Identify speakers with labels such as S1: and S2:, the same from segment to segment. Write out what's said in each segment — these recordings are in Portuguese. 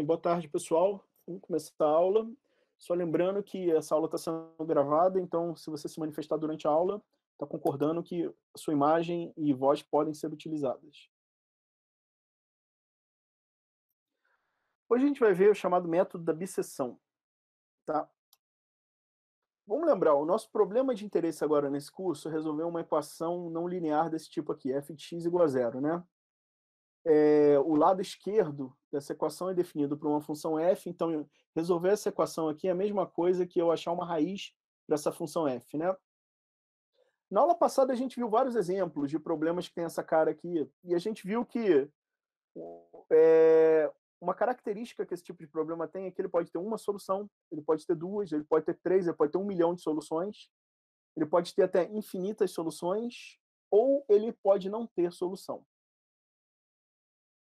S1: Bem, boa tarde, pessoal. Vamos começar a aula. Só lembrando que essa aula está sendo gravada, então, se você se manifestar durante a aula, está concordando que sua imagem e voz podem ser utilizadas. Hoje a gente vai ver o chamado método da bisseção. Tá? Vamos lembrar, o nosso problema de interesse agora nesse curso é resolver uma equação não linear desse tipo aqui, f de x igual a zero, né? é, o lado esquerdo dessa equação é definido por uma função f, então resolver essa equação aqui é a mesma coisa que eu achar uma raiz para essa função f, né? Na aula passada a gente viu vários exemplos de problemas que tem essa cara aqui, e a gente viu que é, uma característica que esse tipo de problema tem é que ele pode ter uma solução, ele pode ter duas, ele pode ter três, ele pode ter um milhão de soluções, ele pode ter até infinitas soluções, ou ele pode não ter solução.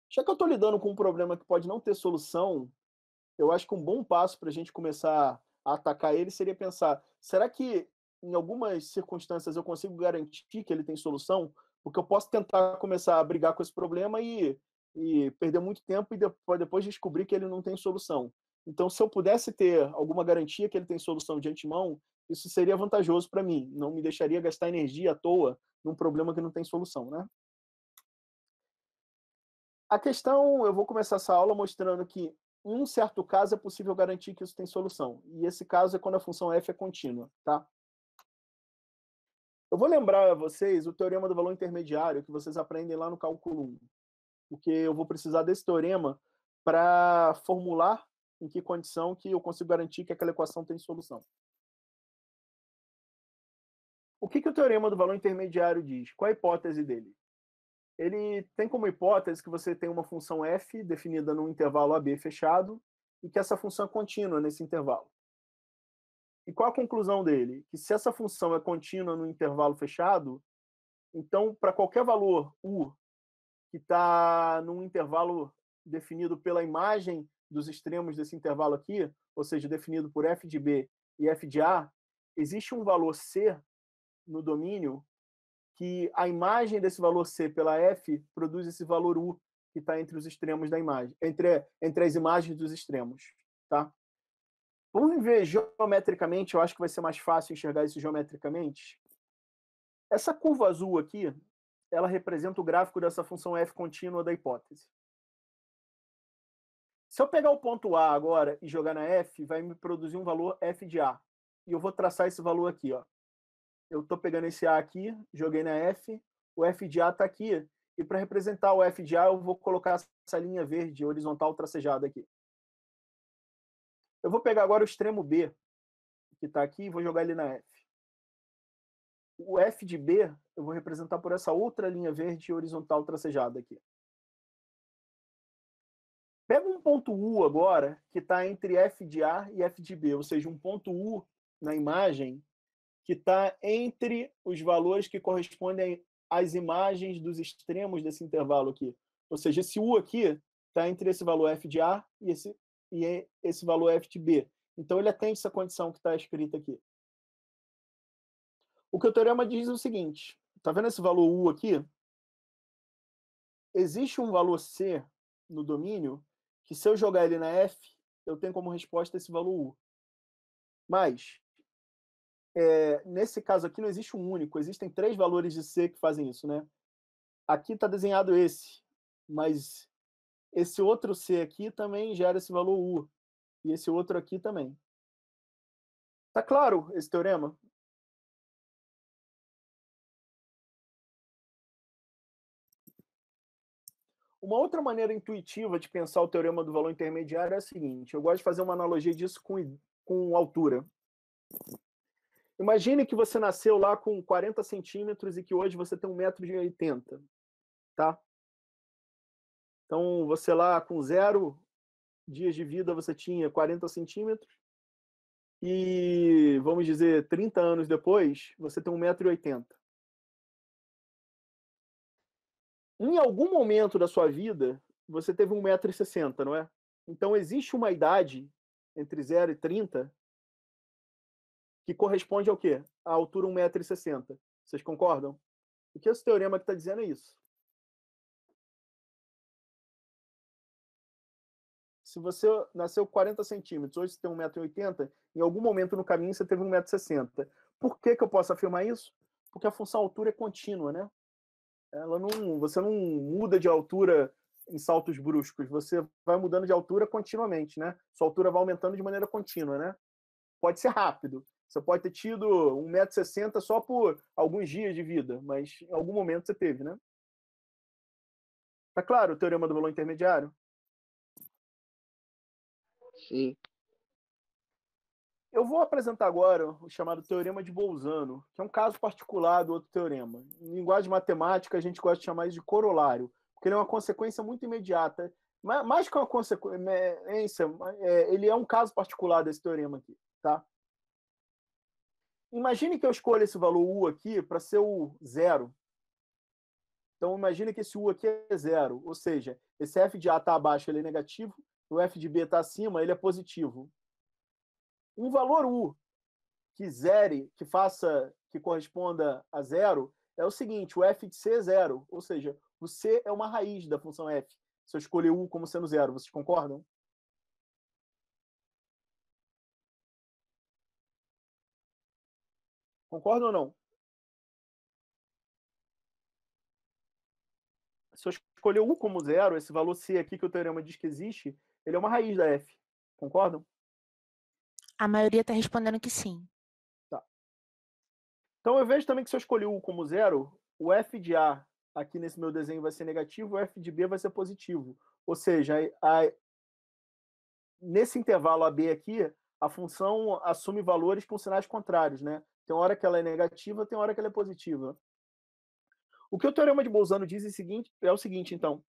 S1: Já que eu estou lidando com um problema que pode não ter solução, eu acho que um bom passo para a gente começar a atacar ele seria pensar: será que em algumas circunstâncias eu consigo garantir que ele tem solução? Porque eu posso tentar começar a brigar com esse problema e, e perder muito tempo e depois, depois descobrir que ele não tem solução. Então, se eu pudesse ter alguma garantia que ele tem solução de antemão, isso seria vantajoso para mim. Não me deixaria gastar energia à toa num problema que não tem solução, né? A questão, eu vou começar essa aula mostrando que em um certo caso é possível garantir que isso tem solução. E esse caso é quando a função f é contínua, tá? Eu vou lembrar a vocês o teorema do valor intermediário que vocês aprendem lá no cálculo 1. Porque eu vou precisar desse teorema para formular em que condição que eu consigo garantir que aquela equação tem solução. O que, que o teorema do valor intermediário diz? Qual a hipótese dele? Ele tem como hipótese que você tem uma função f definida num intervalo AB fechado e que essa função é contínua nesse intervalo. E qual a conclusão dele? Que se essa função é contínua no intervalo fechado, então, para qualquer valor u que está num intervalo definido pela imagem dos extremos desse intervalo aqui, ou seja, definido por f de b e f de a, existe um valor c no domínio que a imagem desse valor C pela F produz esse valor U que está entre os extremos da imagem, entre, entre as imagens dos extremos, tá? Vamos ver geometricamente, eu acho que vai ser mais fácil enxergar isso geometricamente. Essa curva azul aqui, ela representa o gráfico dessa função f contínua da hipótese. Se eu pegar o ponto A agora e jogar na f, vai me produzir um valor f de A. E eu vou traçar esse valor aqui, ó eu estou pegando esse A aqui, joguei na F, o F de A está aqui, e para representar o F de A, eu vou colocar essa linha verde horizontal tracejada aqui. Eu vou pegar agora o extremo B, que está aqui, e vou jogar ele na F. O F de B, eu vou representar por essa outra linha verde horizontal tracejada aqui. Pega um ponto U agora, que está entre F de A e F de B, ou seja, um ponto U na imagem que está entre os valores que correspondem às imagens dos extremos desse intervalo aqui. Ou seja, esse U aqui está entre esse valor f de A e esse, e esse valor f de B. Então, ele atende essa condição que está escrita aqui. O que o teorema diz é o seguinte, está vendo esse valor U aqui? Existe um valor C no domínio que, se eu jogar ele na F, eu tenho como resposta esse valor U. Mas, é, nesse caso aqui não existe um único, existem três valores de C que fazem isso, né? Aqui está desenhado esse, mas esse outro C aqui também gera esse valor U, e esse outro aqui também. Tá claro esse teorema? Uma outra maneira intuitiva de pensar o teorema do valor intermediário é a seguinte: eu gosto de fazer uma analogia disso com, com altura. Imagine que você nasceu lá com 40 centímetros e que hoje você tem 1,80m, tá? Então, você lá com zero dias de vida, você tinha 40 centímetros. E, vamos dizer, 30 anos depois, você tem 1,80m. Em algum momento da sua vida, você teve 1,60m, não é? Então, existe uma idade entre 0 e 30 que corresponde ao quê? A altura 1,60m. Vocês concordam? O que esse teorema que está dizendo é isso. se você nasceu 40 centímetros, hoje você tem 1,80m, em algum momento no caminho você teve 1,60m. Por que, que eu posso afirmar isso? Porque a função altura é contínua, né? Ela não, você não muda de altura em saltos bruscos, você vai mudando de altura continuamente, né? Sua altura vai aumentando de maneira contínua, né? Pode ser rápido. Você pode ter tido 1,60m só por alguns dias de vida, mas em algum momento você teve, né? Tá claro o teorema do valor intermediário?
S2: Sim.
S1: Eu vou apresentar agora o chamado Teorema de Bolzano, que é um caso particular do outro teorema. Em linguagem matemática, a gente gosta de chamar isso de corolário, porque ele é uma consequência muito imediata. Mais que uma consequência, é, ele é um caso particular desse teorema aqui. Tá? Imagine que eu escolha esse valor U aqui para ser o zero. Então, imagine que esse U aqui é zero, ou seja, esse f de A está abaixo, ele é negativo, o f de B está acima, ele é positivo um valor U que zere, que faça, que corresponda a zero, é o seguinte, o f de c é zero, ou seja, o c é uma raiz da função f. Se eu escolher u como sendo zero, vocês concordam? Concordam ou não? Se eu escolher u como zero, esse valor c aqui que o teorema diz que existe, ele é uma raiz da f. Concordam?
S3: A maioria está respondendo que sim.
S1: Tá. Então eu vejo também que se eu escolher U como zero, o f de A aqui nesse meu desenho vai ser negativo, o f de B vai ser positivo. Ou seja, a, nesse intervalo AB aqui, a função assume valores com sinais contrários, né? Tem hora que ela é negativa, tem hora que ela é positiva. O que o teorema de Bolzano diz é o seguinte, é o seguinte então.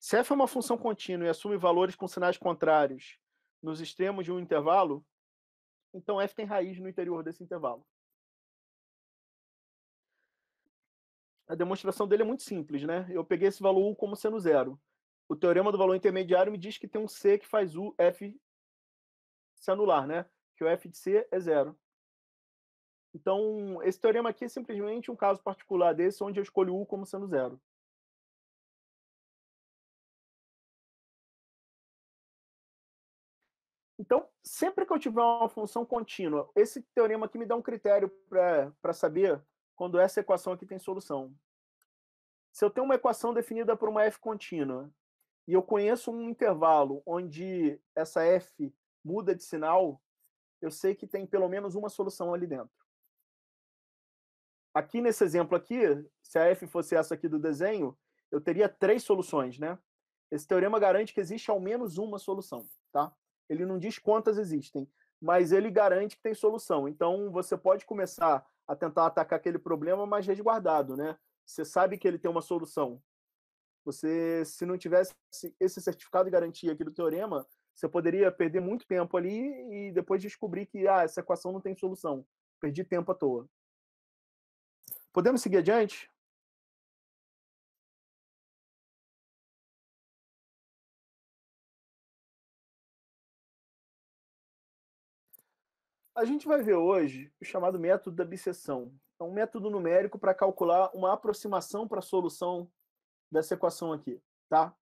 S1: Se f é uma função contínua e assume valores com sinais contrários nos extremos de um intervalo, então f tem raiz no interior desse intervalo. A demonstração dele é muito simples, né? Eu peguei esse valor u como sendo zero. O teorema do valor intermediário me diz que tem um c que faz u f se anular, né? Que o f de c é zero. Então, esse teorema aqui é simplesmente um caso particular desse, onde eu escolho u como sendo zero. Então, sempre que eu tiver uma função contínua, esse teorema aqui me dá um critério para saber quando essa equação aqui tem solução. Se eu tenho uma equação definida por uma f contínua e eu conheço um intervalo onde essa f muda de sinal, eu sei que tem pelo menos uma solução ali dentro. Aqui nesse exemplo aqui, se a f fosse essa aqui do desenho, eu teria três soluções, né? Esse teorema garante que existe ao menos uma solução, tá? Ele não diz quantas existem, mas ele garante que tem solução. Então, você pode começar a tentar atacar aquele problema mais resguardado, né? Você sabe que ele tem uma solução. Você, se não tivesse esse certificado de garantia aqui do teorema, você poderia perder muito tempo ali e depois descobrir que ah, essa equação não tem solução. Perdi tempo à toa. Podemos seguir adiante? A gente vai ver hoje o chamado método da bisseção. É um método numérico para calcular uma aproximação para a solução dessa equação aqui, tá?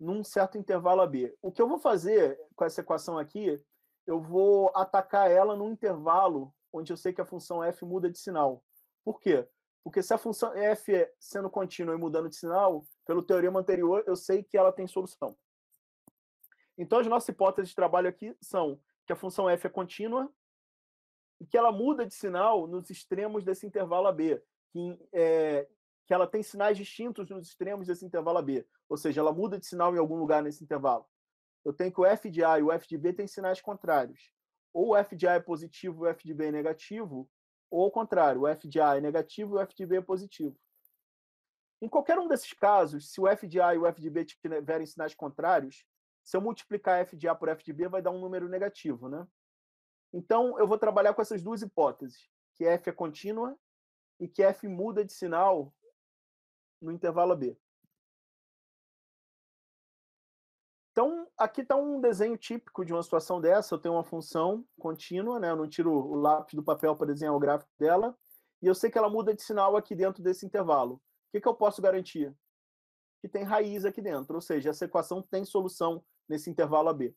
S1: Num certo intervalo AB. O que eu vou fazer com essa equação aqui, eu vou atacar ela num intervalo onde eu sei que a função f muda de sinal. Por quê? Porque se a função f é sendo contínua e mudando de sinal, pelo teorema anterior, eu sei que ela tem solução. Então, as nossas hipóteses de trabalho aqui são que a função f é contínua e que ela muda de sinal nos extremos desse intervalo AB, que, é, que ela tem sinais distintos nos extremos desse intervalo AB, ou seja, ela muda de sinal em algum lugar nesse intervalo. Eu tenho que o f de A e o f de B têm sinais contrários. Ou o f de A é positivo e o f de B é negativo, ou ao contrário, o f de A é negativo e o f de B é positivo. Em qualquer um desses casos, se o f de A e o f de B tiverem sinais contrários, se eu multiplicar f de A por f de B, vai dar um número negativo, né? Então, eu vou trabalhar com essas duas hipóteses, que f é contínua e que f muda de sinal no intervalo B. aqui está um desenho típico de uma situação dessa. Eu tenho uma função contínua, né? eu não tiro o lápis do papel para desenhar o gráfico dela, e eu sei que ela muda de sinal aqui dentro desse intervalo. O que, que eu posso garantir? Que tem raiz aqui dentro, ou seja, essa equação tem solução nesse intervalo AB.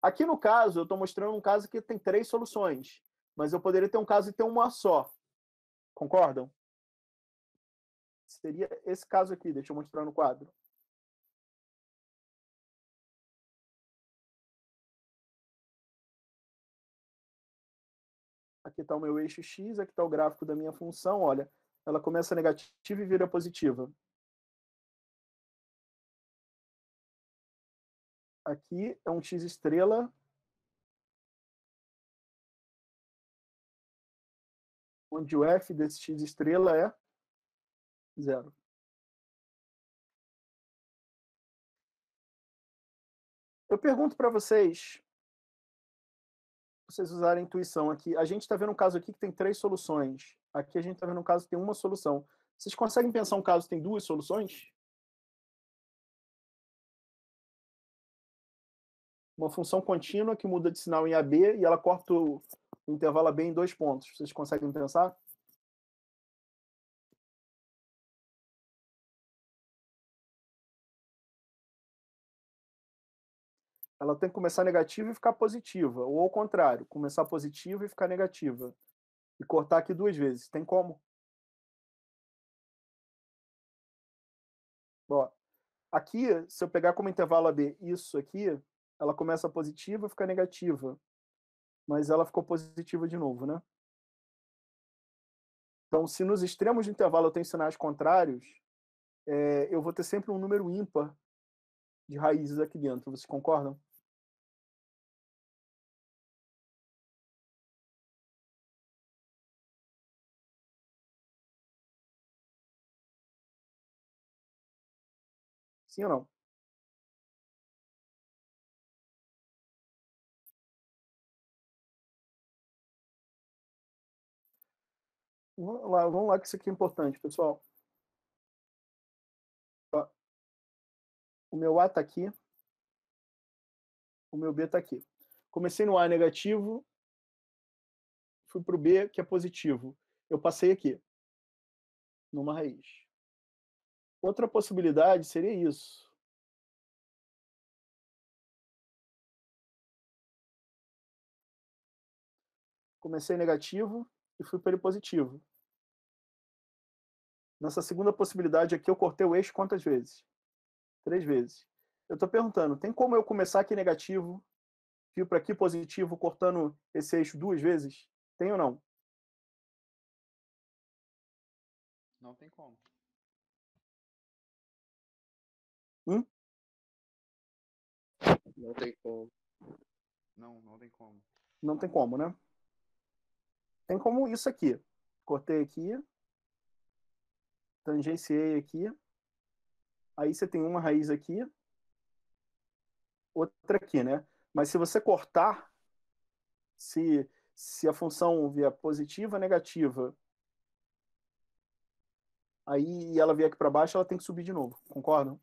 S1: Aqui no caso, eu estou mostrando um caso que tem três soluções, mas eu poderia ter um caso e ter uma só. Concordam? Seria esse caso aqui, deixa eu mostrar no quadro. Aqui está o meu eixo x, aqui está o gráfico da minha função. Olha, ela começa negativa e vira positiva. Aqui é um x estrela. Onde o f desse x estrela é zero. Eu pergunto para vocês, vocês usarem intuição aqui. A gente está vendo um caso aqui que tem três soluções. Aqui a gente está vendo um caso que tem uma solução. Vocês conseguem pensar um caso que tem duas soluções? Uma função contínua que muda de sinal em AB e ela corta o intervalo AB em dois pontos. Vocês conseguem pensar? Ela tem que começar negativa e ficar positiva, ou ao contrário, começar positiva e ficar negativa. E cortar aqui duas vezes. Tem como? Ó, aqui, se eu pegar como intervalo AB isso aqui, ela começa positiva e fica negativa. Mas ela ficou positiva de novo, né? Então, se nos extremos do intervalo eu tenho sinais contrários, é, eu vou ter sempre um número ímpar de raízes aqui dentro. Vocês concordam? Sim ou não? Vamos lá, vamos lá que isso aqui é importante, pessoal. O meu A está aqui. O meu B está aqui. Comecei no A negativo, fui para o B, que é positivo. Eu passei aqui, numa raiz. Outra possibilidade seria isso. Comecei negativo e fui para ele positivo. Nessa segunda possibilidade aqui, eu cortei o eixo quantas vezes? Três vezes. Eu estou perguntando, tem como eu começar aqui negativo, vir para aqui positivo, cortando esse eixo duas vezes? Tem ou não?
S2: Não tem como.
S1: Hum?
S4: Não tem como.
S2: Não, não tem como.
S1: Não tem como, né? Tem como isso aqui. Cortei aqui. Tangenciei aqui. Aí você tem uma raiz aqui. Outra aqui, né? Mas se você cortar, se, se a função vier positiva, negativa, aí ela vier aqui para baixo, ela tem que subir de novo. Concordam?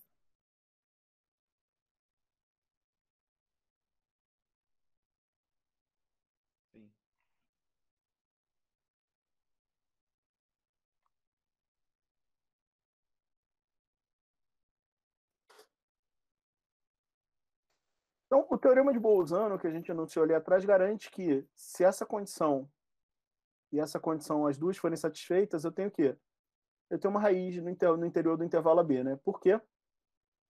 S1: Então, o teorema de Bolzano, que a gente anunciou ali atrás, garante que se essa condição e essa condição, as duas forem satisfeitas, eu tenho o quê? Eu tenho uma raiz no, inter, no interior do intervalo AB, né? Por quê?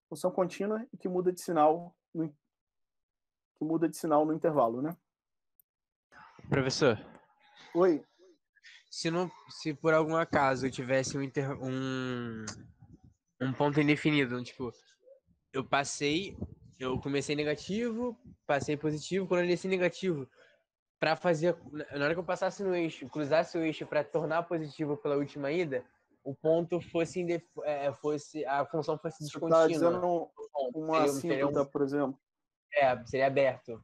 S1: Função contínua e que muda de sinal no, que muda de sinal no intervalo, né?
S5: Professor.
S1: Oi.
S5: Se, não, se por algum acaso eu tivesse um, inter, um, um ponto indefinido, tipo, eu passei eu comecei negativo, passei positivo, quando eu desci negativo, para fazer, na hora que eu passasse no eixo, cruzasse o eixo para tornar positivo pela última ida, o ponto fosse, indef... é, fosse a função fosse tá descontínua.
S1: Você está dizendo uma assíntota, um... por exemplo?
S5: É, seria aberto.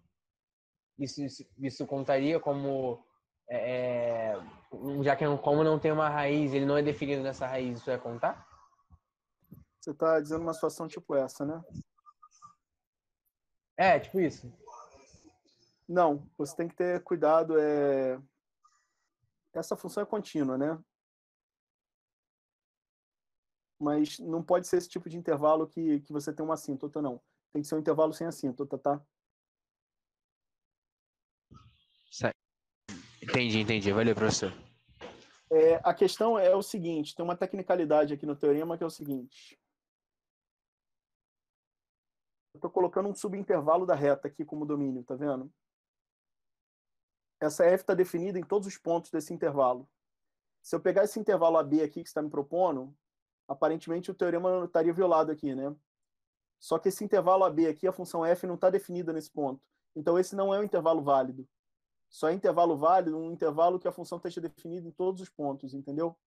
S5: Isso, isso, isso contaria como é, é já que não, como não tem uma raiz, ele não é definido nessa raiz, isso é contar?
S1: Você está dizendo uma situação tipo essa, né?
S5: É, tipo isso.
S1: Não, você tem que ter cuidado. É... Essa função é contínua, né? mas não pode ser esse tipo de intervalo que, que você tem uma assíntota, não. Tem que ser um intervalo sem assíntota, tá?
S5: Entendi, entendi. Valeu, professor.
S1: É, a questão é o seguinte, tem uma tecnicalidade aqui no teorema que é o seguinte. Eu estou colocando um subintervalo da reta aqui como domínio, tá vendo? Essa f está definida em todos os pontos desse intervalo. Se eu pegar esse intervalo AB aqui que está me propondo, aparentemente o teorema estaria violado aqui, né? Só que esse intervalo AB aqui, a função f não está definida nesse ponto. Então esse não é um intervalo válido. Só é intervalo válido um intervalo que a função esteja definida em todos os pontos, entendeu?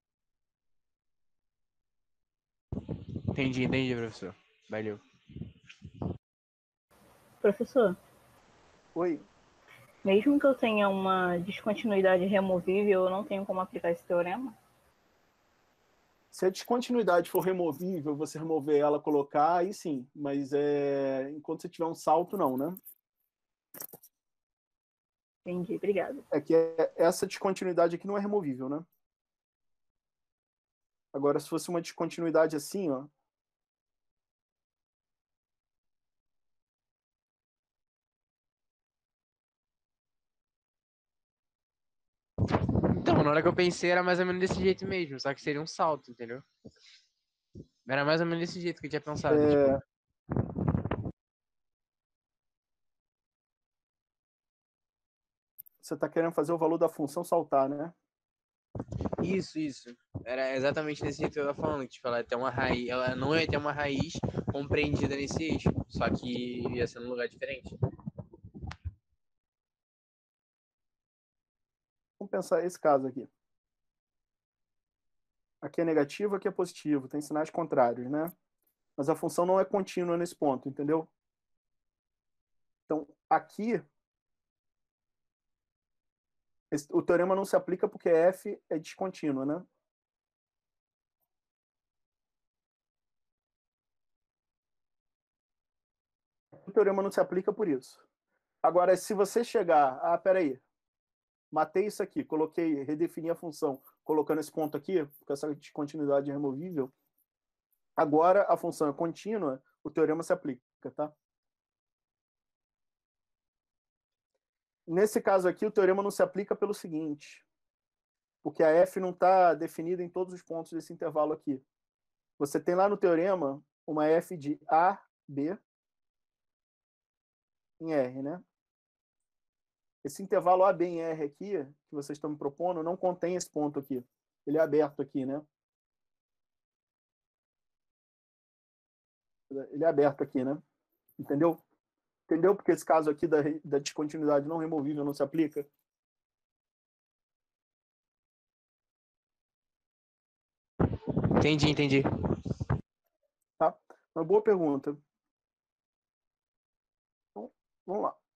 S5: Entendi, entendi, professor. Valeu.
S4: Professor,
S1: Oi.
S4: mesmo que eu tenha uma descontinuidade removível, eu não tenho como aplicar esse teorema?
S1: Se a descontinuidade for removível, você remover ela, colocar, aí sim. Mas é... enquanto você tiver um salto, não, né?
S4: Entendi, obrigada.
S1: É que é- essa descontinuidade aqui não é removível, né? Agora, se fosse uma descontinuidade assim, ó,
S5: Hora que eu pensei era mais ou menos desse jeito mesmo, só que seria um salto, entendeu? Era mais ou menos desse jeito que eu tinha pensado. tipo,
S1: é, você está querendo fazer o valor da função saltar, né?
S5: Isso, isso. Era exatamente desse jeito que eu tava falando, que, tipo, ela tem uma raiz, ela não ia ter uma raiz compreendida nesse eixo, só que ia ser num lugar diferente.
S1: Vamos pensar esse caso aqui. Aqui é negativo, aqui é positivo, tem sinais contrários, né? Mas a função não é contínua nesse ponto, entendeu? Então, aqui, esse- o teorema não se aplica porque f é descontínua, né? O teorema não se aplica por isso. Agora, se você chegar, ah, peraí, matei isso aqui, coloquei, redefini a função, colocando esse ponto aqui, porque essa descontinuidade removível. Agora a função é contínua, o teorema se aplica, tá? Nesse caso aqui, o teorema não se aplica pelo seguinte, porque a f não está definida em todos os pontos desse intervalo aqui. Você tem lá no teorema uma f de A, B em R, né? Esse intervalo AB em R aqui, que vocês estão me propondo, não contém esse ponto aqui. Ele é aberto aqui, né? Ele é aberto aqui, né? Entendeu? Entendeu porque esse caso aqui da, da descontinuidade não removível não se aplica?
S5: Entendi, entendi.
S1: Uma boa pergunta. Então, vamos lá.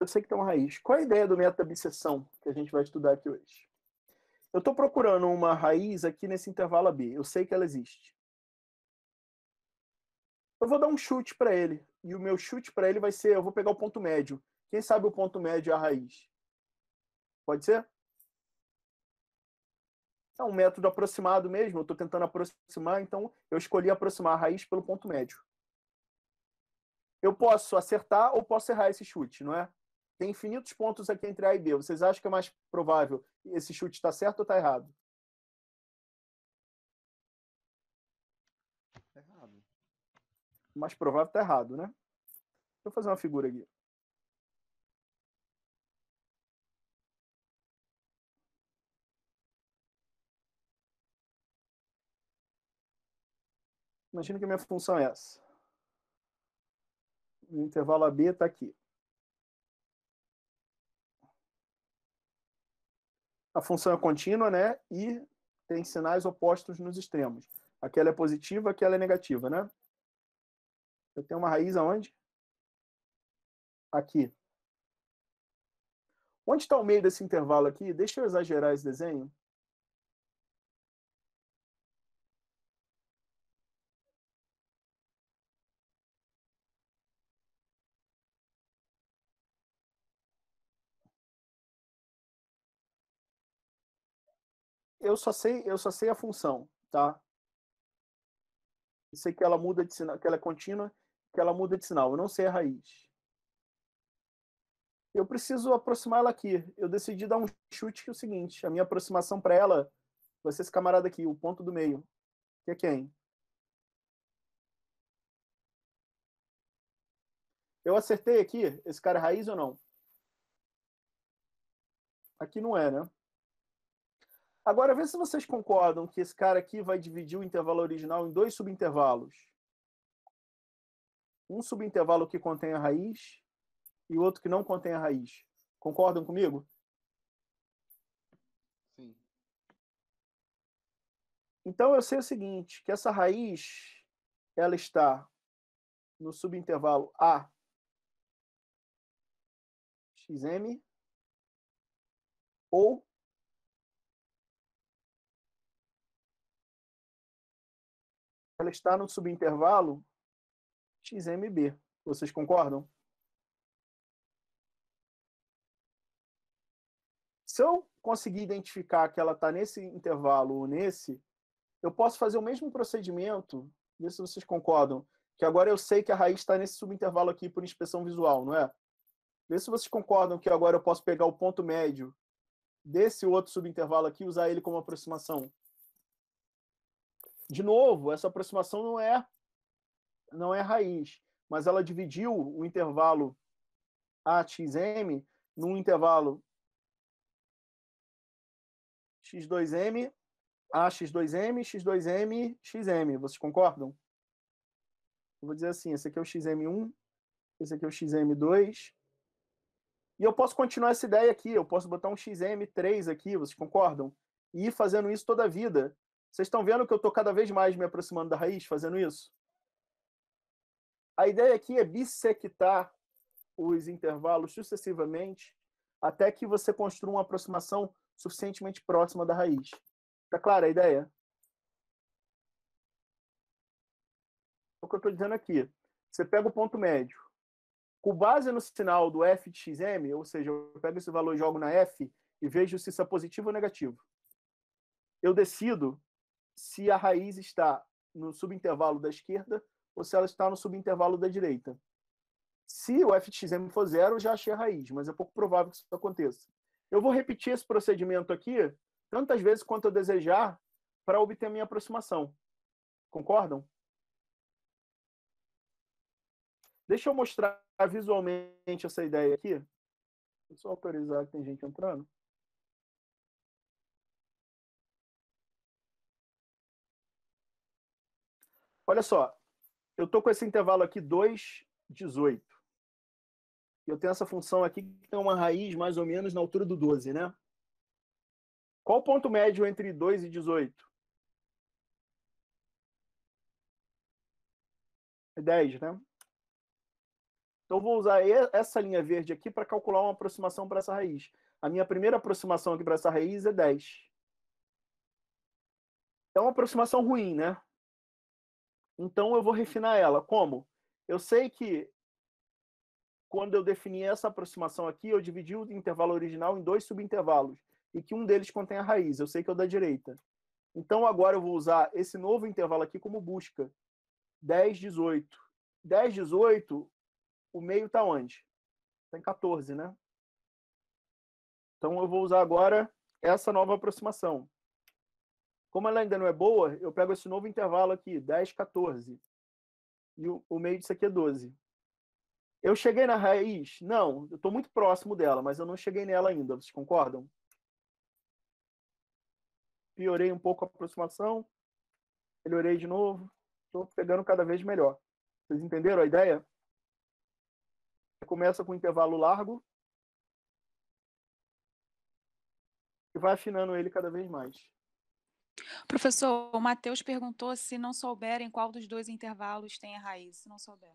S1: Eu sei que tem uma raiz. Qual é a ideia do método da bisseção que a gente vai estudar aqui hoje? Eu estou procurando uma raiz aqui nesse intervalo AB. Eu sei que ela existe. Eu vou dar um chute para ele. E o meu chute para ele vai ser: eu vou pegar o ponto médio. Quem sabe o ponto médio é a raiz? Pode ser? É um método aproximado mesmo. Eu estou tentando aproximar, então eu escolhi aproximar a raiz pelo ponto médio. Eu posso acertar ou posso errar esse chute, não é? Tem infinitos pontos aqui entre A e B. Vocês acham que é mais provável esse chute está certo ou está errado?
S2: Tá errado.
S1: O mais provável está errado, né? Deixa eu fazer uma figura aqui. Imagina que a minha função é essa. O intervalo AB está aqui. A função é contínua, né? E tem sinais opostos nos extremos. Aquela é positiva, aquela é negativa, né? Eu tenho uma raiz aonde? Aqui. Onde está o meio desse intervalo aqui? Deixa eu exagerar esse desenho. Eu só sei, eu só sei a função, tá? Eu sei que ela muda de sinal, que ela é contínua, que ela muda de sinal. Eu não sei a raiz. Eu preciso aproximar ela aqui. Eu decidi dar um chute que é o seguinte: a minha aproximação para ela vai ser esse camarada aqui, o ponto do meio. Que é quem? Eu acertei aqui? Esse cara é raiz ou não? Aqui não é, né? Agora, vê se vocês concordam que esse cara aqui vai dividir o intervalo original em dois subintervalos. Um subintervalo que contém a raiz e outro que não contém a raiz. Concordam comigo?
S2: Sim.
S1: Então eu sei o seguinte, que essa raiz ela está no subintervalo A xm ou ela está no subintervalo xmb. Vocês concordam? Se eu conseguir identificar que ela está nesse intervalo ou nesse, eu posso fazer o mesmo procedimento, se vocês concordam, que agora eu sei que a raiz está nesse subintervalo aqui por inspeção visual, não é? Vê se vocês concordam que agora eu posso pegar o ponto médio desse outro subintervalo aqui e usar ele como aproximação. De novo, essa aproximação não é não é raiz, mas ela dividiu o intervalo AXM num intervalo x2m, AX2m, x2m, xm. Vocês concordam? Eu vou dizer assim, esse aqui é o xm1, esse aqui é o xm2, e eu posso continuar essa ideia aqui, eu posso botar um XM3 aqui, vocês concordam? E ir fazendo isso toda a vida. Vocês estão vendo que eu estou cada vez mais me aproximando da raiz fazendo isso? A ideia aqui é bissectar os intervalos sucessivamente até que você construa uma aproximação suficientemente próxima da raiz. Está clara a ideia? O que eu estou dizendo aqui. Você pega o ponto médio com base no sinal do f de xm, ou seja, eu pego esse valor e jogo na f e vejo se isso é positivo ou negativo. Eu decido se a raiz está no subintervalo da esquerda ou se ela está no subintervalo da direita. Se o f de xm for zero, eu já achei a raiz, mas é pouco provável que isso aconteça. Eu vou repetir esse procedimento aqui tantas vezes quanto eu desejar para obter a minha aproximação. Concordam? Deixa eu mostrar visualmente essa ideia aqui. Deixa eu só autorizar que tem gente entrando. Olha só, eu estou com esse intervalo aqui 2, 18. Eu tenho essa função aqui que tem uma raiz mais ou menos na altura do 12, né? Qual o ponto médio entre 2 e 18? É 10, né? Então, vou usar essa linha verde aqui para calcular uma aproximação para essa raiz. A minha primeira aproximação aqui para essa raiz é 10. É uma aproximação ruim, né? Então, eu vou refinar ela. Como? Eu sei que quando eu defini essa aproximação aqui, eu dividi o intervalo original em dois subintervalos e que um deles contém a raiz. Eu sei que é o da direita. Então, agora eu vou usar esse novo intervalo aqui como busca. 10, 18. 10, 18, o meio está onde? Está em 14, né? Então eu vou usar agora essa nova aproximação. Como ela ainda não é boa, eu pego esse novo intervalo aqui, 10, 14. E o, o meio disso aqui é 12. Eu cheguei na raiz? Não, eu estou muito próximo dela, mas eu não cheguei nela ainda. Vocês concordam? Piorei um pouco a aproximação. Melhorei de novo. Estou pegando cada vez melhor. Vocês entenderam a ideia? começa com um intervalo largo e vai afinando ele cada vez mais.
S6: Professor, o Matheus perguntou se não souberem qual dos dois intervalos tem a raiz, se não souber.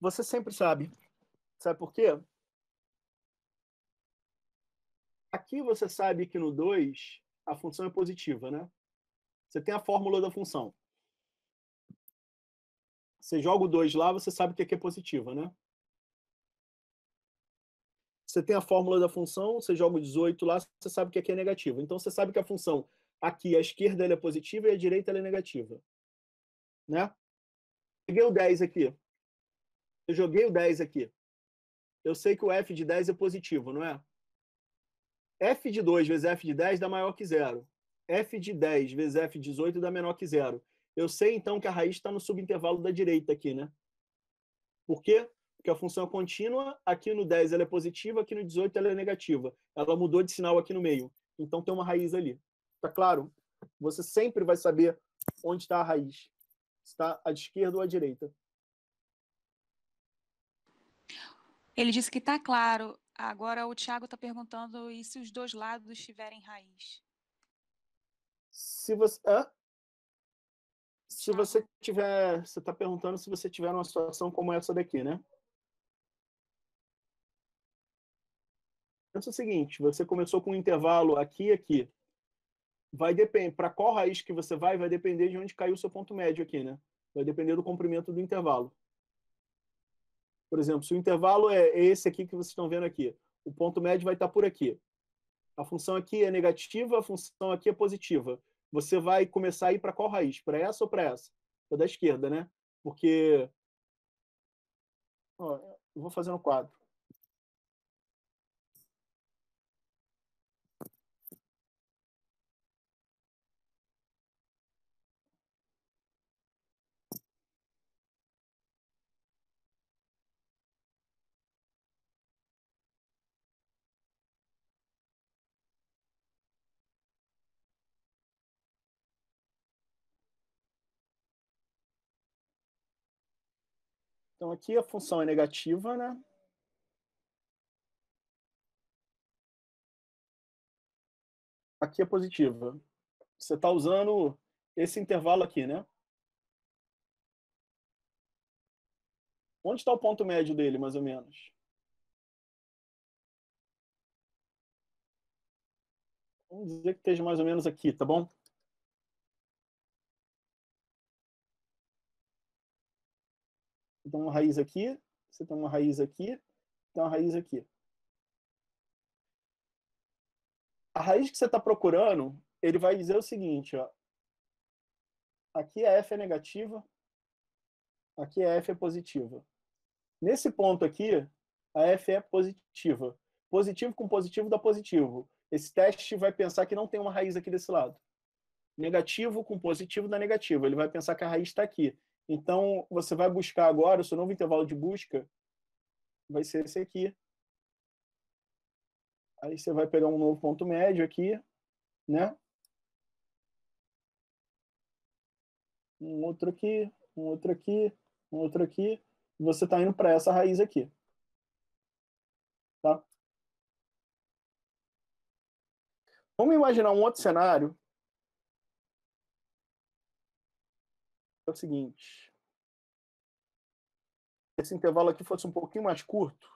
S1: Você sempre sabe. Sabe por quê? Aqui você sabe que no 2 a função é positiva, né? Você tem a fórmula da função. Você joga o 2 lá, você sabe que aqui é positiva, né? você tem a fórmula da função, você joga o 18 lá, você sabe que aqui é negativo. Então você sabe que a função aqui à esquerda é positiva e à direita é negativa. né? Peguei o 10 aqui. Eu joguei o 10 aqui. Eu sei que o f de 10 é positivo, não é? f de 2 vezes f de 10 dá maior que zero. f de 10 vezes f de 18 dá menor que zero. Eu sei, então, que a raiz está no subintervalo da direita aqui, né? Por quê? Porque a função é contínua, aqui no 10 ela é positiva, aqui no 18 ela é negativa. Ela mudou de sinal aqui no meio. Então tem uma raiz ali. Tá claro? Você sempre vai saber onde está a raiz. Está à esquerda ou à direita.
S6: Ele disse que está claro. Agora o Tiago está perguntando e se os dois lados tiverem raiz?
S1: Se você. Hã? Se você tiver. Você está perguntando se você tiver uma situação como essa daqui, né? Pensa o seguinte: você começou com um intervalo aqui e aqui. Vai depender. Para qual raiz que você vai, vai depender de onde caiu o seu ponto médio aqui, né? Vai depender do comprimento do intervalo. Por exemplo, se o intervalo é esse aqui que vocês estão vendo aqui, o ponto médio vai estar por aqui. A função aqui é negativa, a função aqui é positiva. Você vai começar a ir para qual raiz? Para essa ou para essa? Para da esquerda, né? Porque. Ó, eu vou fazer no quadro. Então, aqui a função é negativa, né? Aqui é positiva. Você está usando esse intervalo aqui, né? Onde está o ponto médio dele, mais ou menos? Vamos dizer que esteja mais ou menos aqui, tá bom? Você tem uma raiz aqui, você tem uma raiz aqui, tem uma raiz aqui. A raiz que você está procurando, ele vai dizer o seguinte, ó. Aqui a f é negativa, aqui a f é positiva. Nesse ponto aqui, a f é positiva. Positivo com positivo dá positivo. Esse teste vai pensar que não tem uma raiz aqui desse lado. Negativo com positivo dá negativo. Ele vai pensar que a raiz está aqui. Então, você vai buscar agora, o seu novo intervalo de busca vai ser esse aqui. Aí você vai pegar um novo ponto médio aqui, né? Um outro aqui, um outro aqui, um outro aqui. Você está indo para essa raiz aqui. Tá? Vamos imaginar um outro cenário é o seguinte. Esse intervalo aqui fosse um pouquinho mais curto.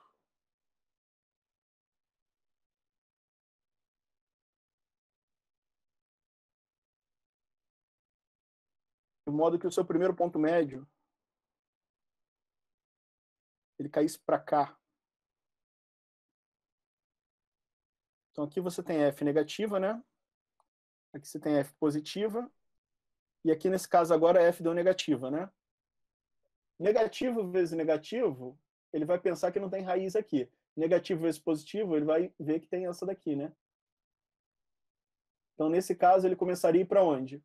S1: De modo que o seu primeiro ponto médio ele caísse para cá. Então aqui você tem F negativa, né? Aqui você tem F positiva. E aqui nesse caso agora F deu negativa, né? Negativo vezes negativo, ele vai pensar que não tem raiz aqui. Negativo vezes positivo, ele vai ver que tem essa daqui, né? Então, nesse caso, ele começaria para onde?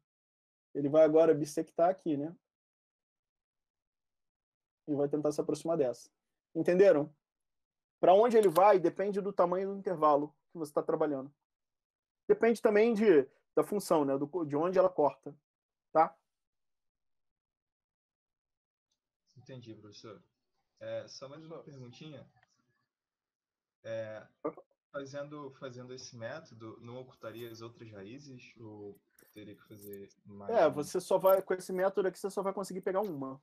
S1: Ele vai agora bissectar aqui, né? E vai tentar se aproximar dessa. Entenderam? Para onde ele vai depende do tamanho do intervalo que você está trabalhando. Depende também de, da função, né? Do, de onde ela corta. Tá?
S7: Entendi, professor. É, só mais uma perguntinha. É, fazendo, fazendo esse método, não ocultaria as outras raízes? Ou teria que fazer mais?
S1: É, você só vai, com esse método aqui, você só vai conseguir pegar uma.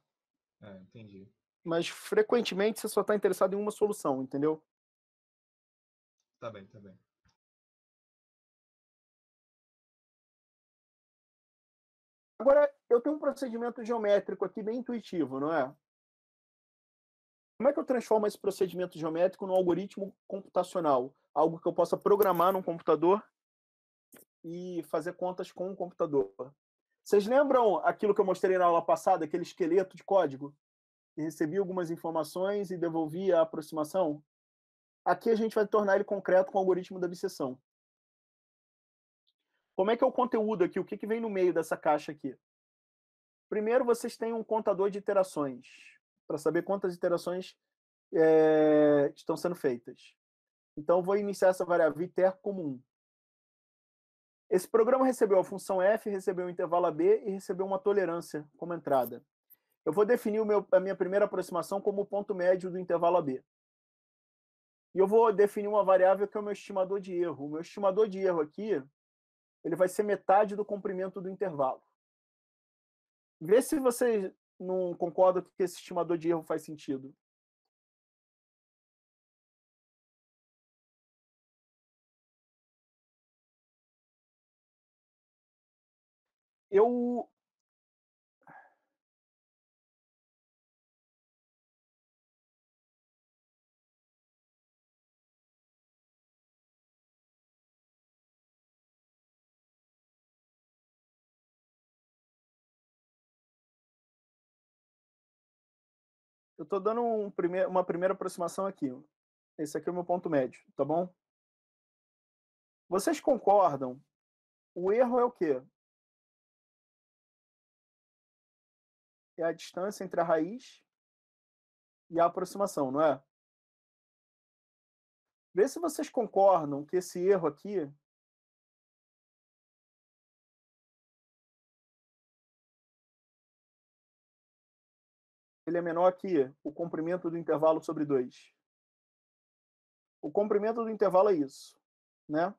S7: É, entendi.
S1: Mas frequentemente você só está interessado em uma solução, entendeu?
S7: Tá bem, tá bem.
S1: Agora, eu tenho um procedimento geométrico aqui bem intuitivo, não é? Como é que eu transformo esse procedimento geométrico num algoritmo computacional? Algo que eu possa programar num computador e fazer contas com o computador. Vocês lembram aquilo que eu mostrei na aula passada, aquele esqueleto de código? Que recebia algumas informações e devolvia a aproximação? Aqui a gente vai tornar ele concreto com o algoritmo da obsessão. Como é que é o conteúdo aqui? O que, que vem no meio dessa caixa aqui? Primeiro, vocês têm um contador de iterações, para saber quantas iterações é, estão sendo feitas. Então, vou iniciar essa variável iter como 1. Esse programa recebeu a função f, recebeu o intervalo ab e recebeu uma tolerância como entrada. Eu vou definir meu, a minha primeira aproximação como o ponto médio do intervalo ab. E eu vou definir uma variável que é o meu estimador de erro. O meu estimador de erro aqui ele vai ser metade do comprimento do intervalo. Vê se você não concorda que esse estimador de erro faz sentido. Eu eu estou dando um uma primeira aproximação aqui. Esse aqui é o meu ponto médio, tá bom? Vocês concordam? O erro é o quê? É a distância entre a raiz e a aproximação, não é? Vê se vocês concordam que esse erro aqui ele é menor que o comprimento do intervalo sobre 2. O comprimento do intervalo é isso, né?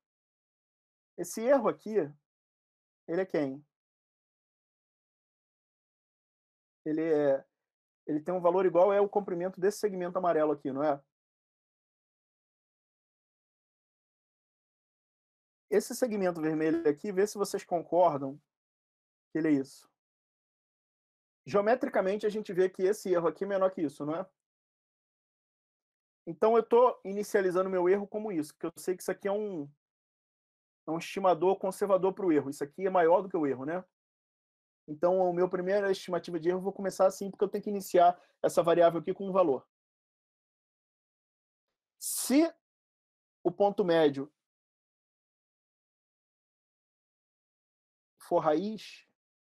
S1: Esse erro aqui, ele é quem? Ele é ele tem um valor igual é o comprimento desse segmento amarelo aqui, não é? Esse segmento vermelho aqui, vê se vocês concordam que ele é isso geometricamente a gente vê que esse erro aqui é menor que isso, não é? Então eu estou inicializando meu erro como isso, que eu sei que isso aqui é um, é um estimador conservador para o erro. Isso aqui é maior do que o erro, né? Então, o meu primeira estimativa de erro, eu vou começar assim, porque eu tenho que iniciar essa variável aqui com um valor. Se o ponto médio for raiz,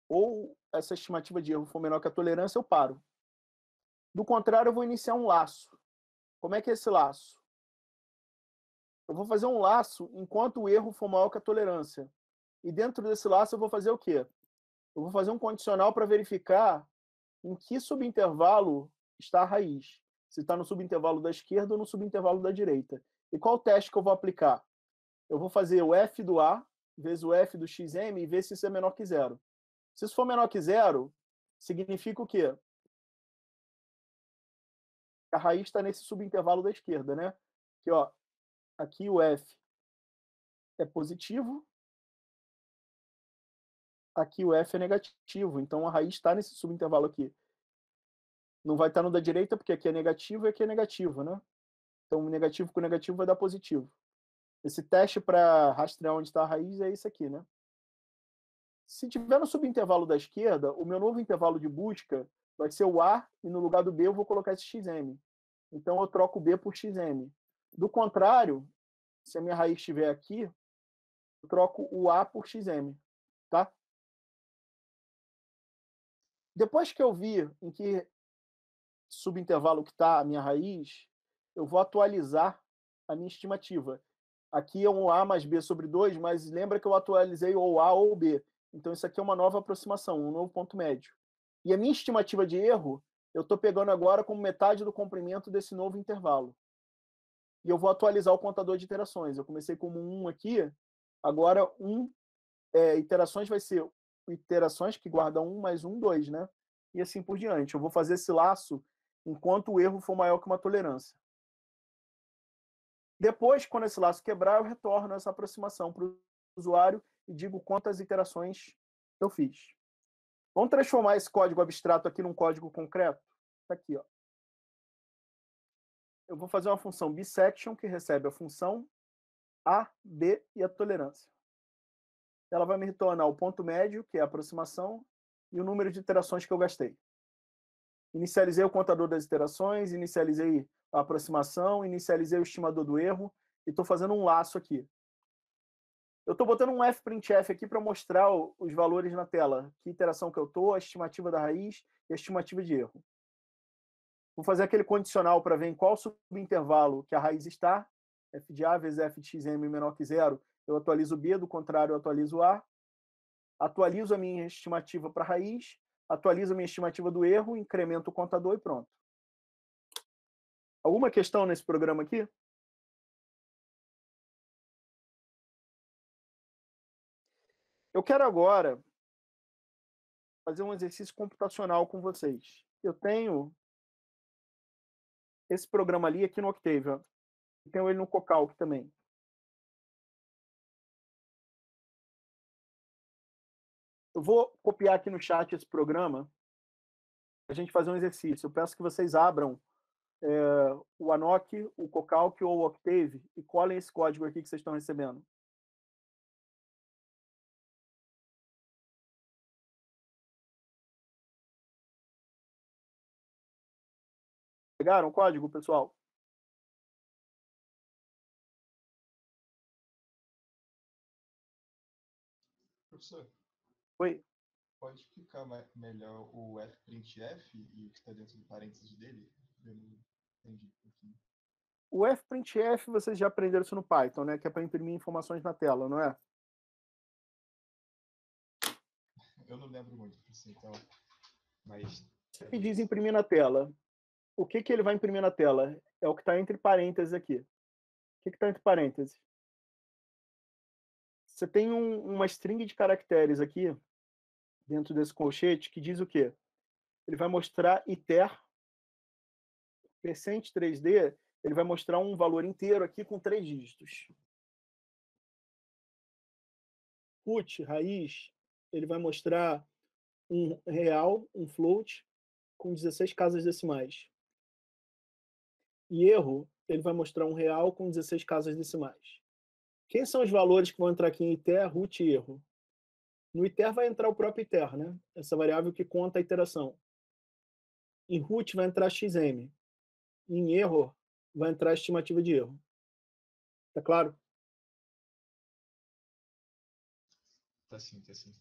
S1: ou essa estimativa de erro for menor que a tolerância, eu paro. Do contrário, eu vou iniciar um laço. Como é que é esse laço? Eu vou fazer um laço enquanto o erro for maior que a tolerância. E dentro desse laço eu vou fazer o quê? Eu vou fazer um condicional para verificar em que subintervalo está a raiz. Se está no subintervalo da esquerda ou no subintervalo da direita. E qual teste que eu vou aplicar? Eu vou fazer o f do A vezes o f do xm e ver se isso é menor que zero. Se isso for menor que zero, significa o quê? A raiz está nesse subintervalo da esquerda, né? Aqui, ó, aqui o f é positivo, aqui o f é negativo, então a raiz está nesse subintervalo aqui. Não vai estar no da direita, porque aqui é negativo e aqui é negativo, né? Então, negativo com negativo vai dar positivo. Esse teste para rastrear onde está a raiz é esse aqui, né? Se tiver no subintervalo da esquerda, o meu novo intervalo de busca vai ser o A e no lugar do B eu vou colocar esse XM. Então eu troco o B por XM. Do contrário, se a minha raiz estiver aqui, eu troco o A por XM, tá? Depois que eu vi em que subintervalo que está a minha raiz, eu vou atualizar a minha estimativa. Aqui é um A mais B sobre 2, mas lembra que eu atualizei ou A ou B. Então, isso aqui é uma nova aproximação, um novo ponto médio. E a minha estimativa de erro, eu estou pegando agora como metade do comprimento desse novo intervalo. E eu vou atualizar o contador de iterações. Eu comecei como 1 aqui, agora 1 é, iterações vai ser iterações que guardam 1 mais 1, 2, né? E assim por diante. Eu vou fazer esse laço enquanto o erro for maior que uma tolerância. Depois, quando esse laço quebrar, eu retorno essa aproximação para o usuário e digo quantas iterações eu fiz. Vamos transformar esse código abstrato aqui num código concreto? Está aqui. Ó. Eu vou fazer uma função bisection que recebe a função A, B e a tolerância. ela vai me retornar o ponto médio, que é a aproximação, e o número de iterações que eu gastei. Inicializei o contador das iterações, inicializei a aproximação, inicializei o estimador do erro e estou fazendo um laço aqui. Eu estou botando um fprintf aqui para mostrar os valores na tela. Que iteração que eu estou, a estimativa da raiz e a estimativa de erro. Vou fazer aquele condicional para ver em qual subintervalo que a raiz está. f de a vezes f de xm menor que zero. Eu atualizo b, do contrário eu atualizo a. Atualizo a minha estimativa para a raiz, atualizo a minha estimativa do erro, incremento o contador e pronto. Alguma questão nesse programa aqui? Eu quero agora fazer um exercício computacional com vocês. Eu tenho esse programa ali aqui no Octavia. Tenho ele no Cocalc também. Eu vou copiar aqui no chat esse programa a gente fazer um exercício. Eu peço que vocês abram é, o Anoc, o Cocalc ou o Octave e colhem esse código aqui que vocês estão recebendo. Pegaram o código, pessoal?
S7: Professor,
S1: Oi.
S7: pode explicar melhor o fprintf e o que está dentro do parênteses dele? Eu não entendi um pouquinho.
S1: O fprintf vocês já aprenderam isso no Python, né? Que é para imprimir informações na tela, não é?
S7: Eu não lembro muito, professor, então. Mas.
S1: que diz imprimir na tela? O que, que ele vai imprimir na tela? É o que está entre parênteses aqui. O que está entre parênteses? Você tem um, uma string de caracteres aqui, dentro desse colchete, que diz o quê? Ele vai mostrar iter, percent 3D, ele vai mostrar um valor inteiro aqui com três dígitos. Put, raiz, ele vai mostrar um real, um float, com 16 casas decimais. E erro, ele vai mostrar um real com 16 casas decimais. Quem são os valores que vão entrar aqui em iter, root e erro? No iter vai entrar o próprio iter, né? essa variável que conta a iteração. Em root vai entrar xm. Em erro vai entrar a estimativa de erro. Tá claro?
S7: Tá sim, tá sim.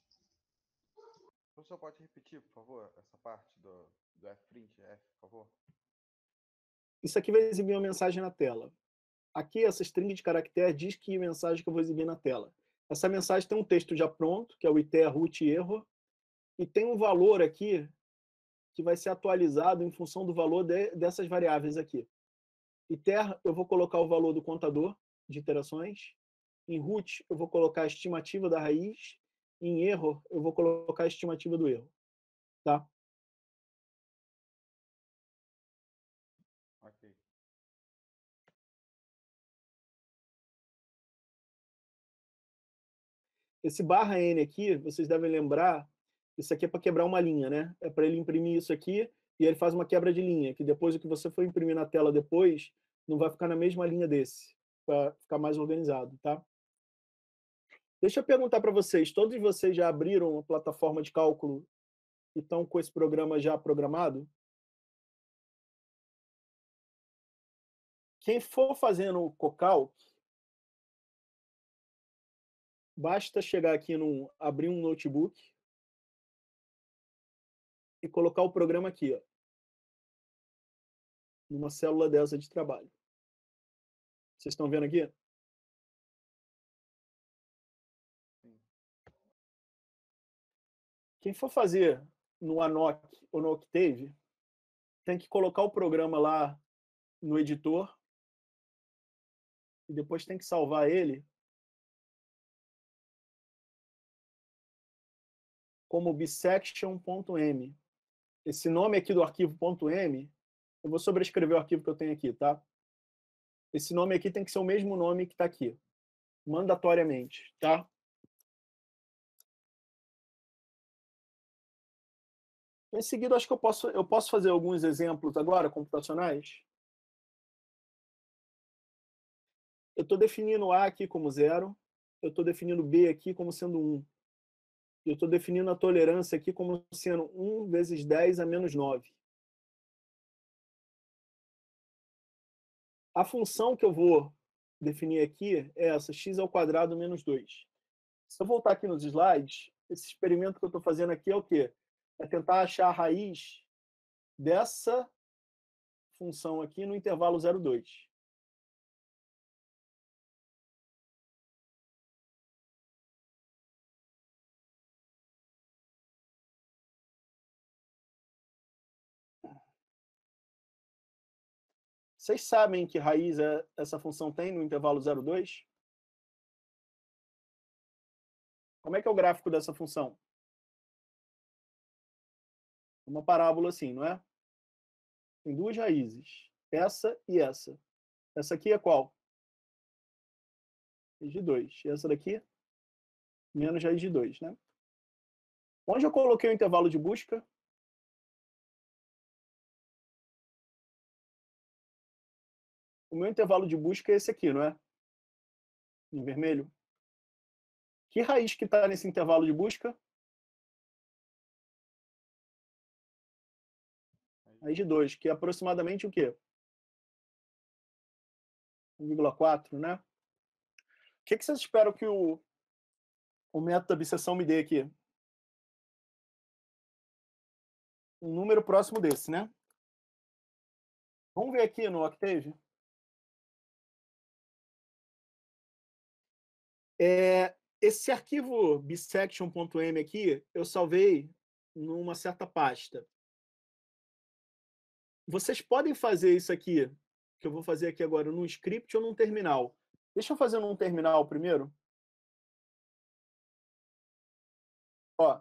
S2: O professor pode repetir, por favor, essa parte do, do fprint, F, por favor?
S1: Isso aqui vai exibir uma mensagem na tela. Aqui, essa string de caractere diz que mensagem que eu vou exibir na tela. Essa mensagem tem um texto já pronto, que é o iter, root erro, e tem um valor aqui que vai ser atualizado em função do valor de, dessas variáveis aqui. Iter, eu vou colocar o valor do contador de iterações. Em root, eu vou colocar a estimativa da raiz. Em erro, eu vou colocar a estimativa do erro. Tá? Esse barra N aqui, vocês devem lembrar, isso aqui é para quebrar uma linha, né? É para ele imprimir isso aqui e ele faz uma quebra de linha, que depois o que você for imprimir na tela depois, não vai ficar na mesma linha desse, para ficar mais organizado, tá? Deixa eu perguntar para vocês, todos vocês já abriram uma plataforma de cálculo e estão com esse programa já programado? Quem for fazendo o Cocalc, basta chegar aqui no abrir um notebook e colocar o programa aqui, ó, numa célula dessa de trabalho. Vocês estão vendo aqui? Quem for fazer no Anoc ou no Octave, tem que colocar o programa lá no editor e depois tem que salvar ele como bisection.m. Esse nome aqui do arquivo .m, eu vou sobrescrever o arquivo que eu tenho aqui, tá? Esse nome aqui tem que ser o mesmo nome que está aqui, mandatoriamente, tá? Em seguida, acho que eu posso, eu posso fazer alguns exemplos agora, computacionais. Eu estou definindo A aqui como zero, eu estou definindo b aqui como sendo 1. Eu estou definindo a tolerância aqui como sendo 1 vezes 10 a menos 9. A função que eu vou definir aqui é essa, x ao quadrado menos 2. Se eu voltar aqui nos slides, esse experimento que eu estou fazendo aqui é o quê? É tentar achar a raiz dessa função aqui no intervalo 0,2. Vocês sabem que raiz é, essa função tem no intervalo 0,2? Como é que é o gráfico dessa função? Uma parábola assim, não é? Tem duas raízes, essa e essa. Essa aqui é qual? Raiz de 2. E essa daqui? Menos raiz de 2, né? Onde eu coloquei o intervalo de busca? O meu intervalo de busca é esse aqui, não é? Em vermelho. Que raiz que está nesse intervalo de busca? Raiz de 2, que é aproximadamente o quê? 1,4, né? O que, que vocês esperam que o, o método da bisseção me dê aqui? Um número próximo desse, né? Vamos ver aqui no Octave. É, esse arquivo bisection.m aqui, eu salvei numa certa pasta. Vocês podem fazer isso aqui, que eu vou fazer aqui agora, num script ou num terminal. Deixa eu fazer num terminal primeiro. Ó.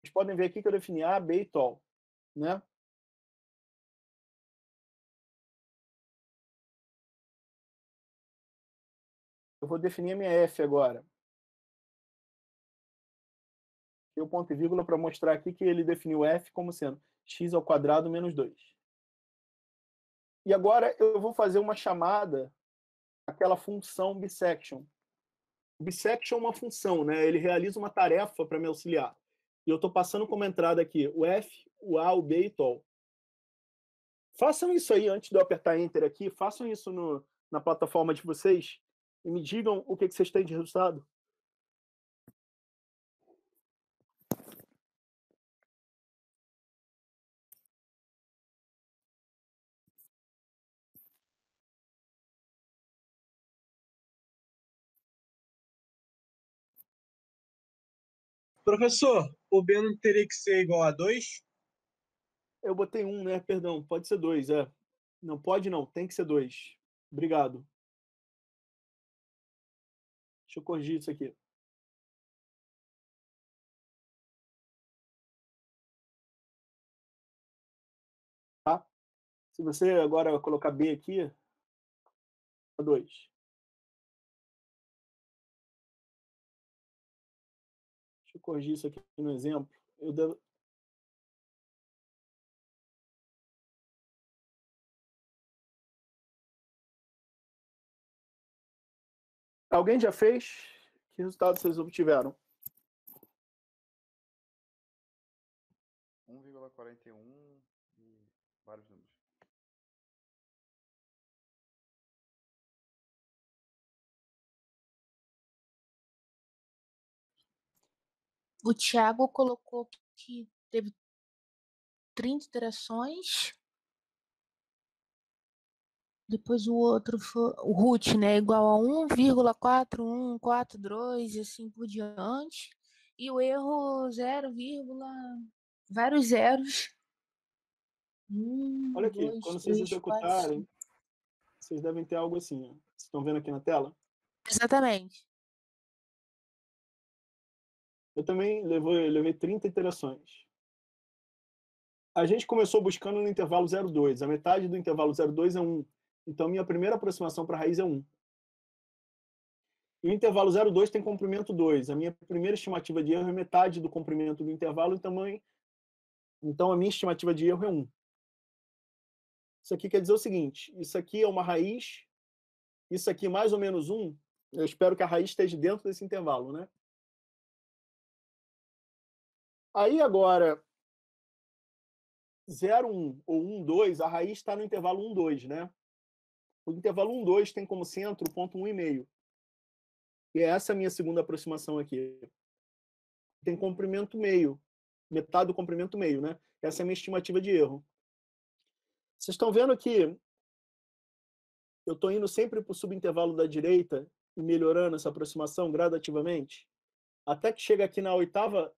S1: Vocês podem ver aqui que eu defini A, B e TOL, né? Eu vou definir a minha f agora. E o ponto e vírgula para mostrar aqui que ele definiu f como sendo x ao quadrado menos 2. E agora eu vou fazer uma chamada àquela função bisection. Bisection é uma função, né? ele realiza uma tarefa para me auxiliar. E eu estou passando como entrada aqui o f, o a, o b e tol. Façam isso aí antes de eu apertar Enter aqui, façam isso no, na plataforma de vocês e me digam o que, que vocês têm de resultado.
S8: Professor, o B não teria que ser igual a 2?
S1: Eu botei um, né? Perdão, pode ser dois, é. Não pode não, tem que ser dois. Obrigado. Deixa eu corrigir isso aqui. Tá? Se você agora colocar B aqui, 2. Deixa eu corrigir isso aqui no exemplo. Eu devo... Alguém já fez? Que resultado vocês obtiveram?
S2: 1,41 e vários números.
S3: O Thiago colocou que teve 30 interações. Depois o outro foi o root, né? Igual a 1,4142 e assim por diante. E o erro 0, vários zeros. Um,
S1: Olha aqui,
S3: dois,
S1: quando vocês
S3: três, quatro,
S1: executarem,
S3: cinco.
S1: vocês devem ter algo assim. Ó. Vocês estão vendo aqui na tela?
S3: Exatamente.
S1: Eu também levei, levei 30 iterações. A gente começou buscando no intervalo 0,2. A metade do intervalo 0,2 é 1. Então, minha primeira aproximação para a raiz é 1. E o intervalo 0,2 tem comprimento 2. A minha primeira estimativa de erro é metade do comprimento do intervalo, então, então a minha estimativa de erro é 1. Isso aqui quer dizer o seguinte, isso aqui é uma raiz Isso aqui mais ou menos 1, eu espero que a raiz esteja dentro desse intervalo, né? Aí agora, 0, 1 ou 1, 2, a raiz está no intervalo 1, 2, né? O intervalo 1, 2 tem como centro o ponto 1,5. E é essa a minha segunda aproximação aqui. Tem comprimento meio, metade do comprimento meio, né? Essa é a minha estimativa de erro. Vocês estão vendo que eu estou indo sempre para o subintervalo da direita e melhorando essa aproximação gradativamente? Até que chega aqui na oitava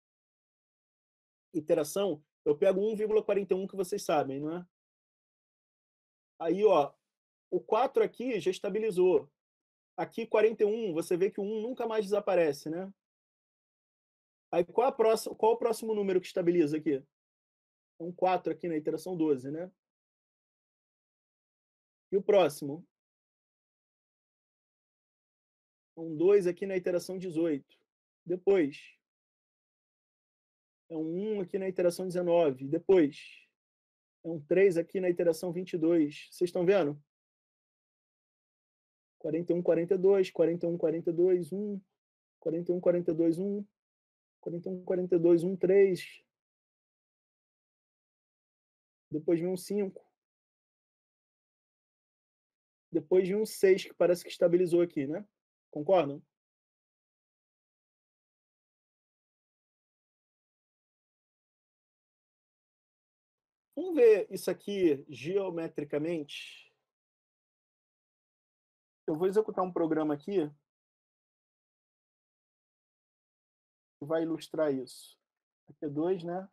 S1: iteração, eu pego 1,41 que vocês sabem, não é? Aí, ó, o 4 aqui já estabilizou. Aqui, 41, você vê que o 1 nunca mais desaparece, né? Aí, qual, próxima, qual o próximo número que estabiliza aqui? Um 4 aqui na iteração 12, né? E o próximo? Um 2 aqui na iteração 18. Depois. É um 1 aqui na iteração 19. Depois. É um 3 aqui na iteração 22. Vocês estão vendo? 41, 42, 41, 42, 1, 41, 42, 1, 41, 42, 1, 3. Depois vem um 5. Depois vem um 6, que parece que estabilizou aqui, né? Concordam? Vamos ver isso aqui geometricamente. Eu vou executar um programa aqui que vai ilustrar isso. Aqui é 2, né?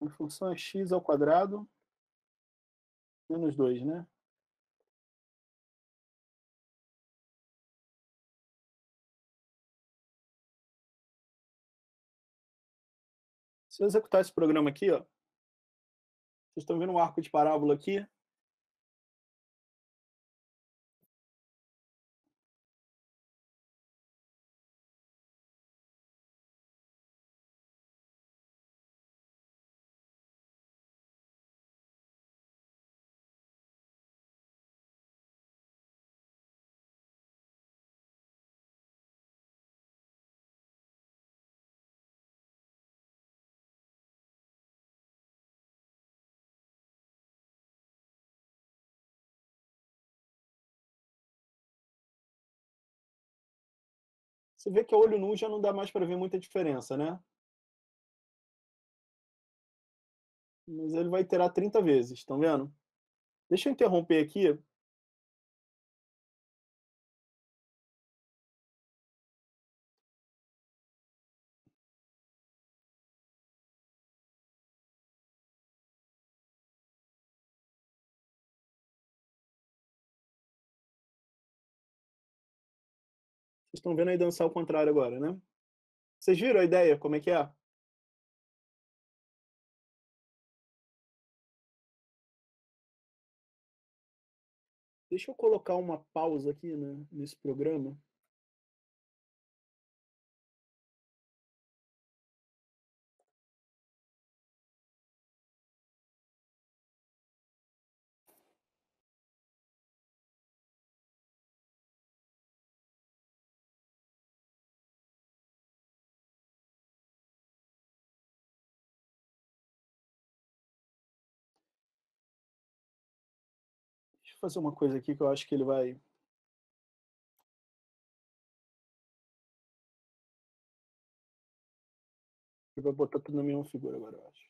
S1: A função é x ao quadrado menos 2, né? Se eu executar esse programa aqui, ó, vocês estão vendo um arco de parábola aqui? Você vê que a olho nu já não dá mais para ver muita diferença, né? Mas ele vai iterar 30 vezes, estão vendo? Deixa eu interromper aqui. Estão vendo aí dançar ao contrário agora, né? Vocês viram a ideia, como é que é? Deixa eu colocar uma pausa aqui né, nesse programa. Eu fazer uma coisa aqui que eu acho que ele vai. Ele vai botar tudo na mesma figura agora, eu acho.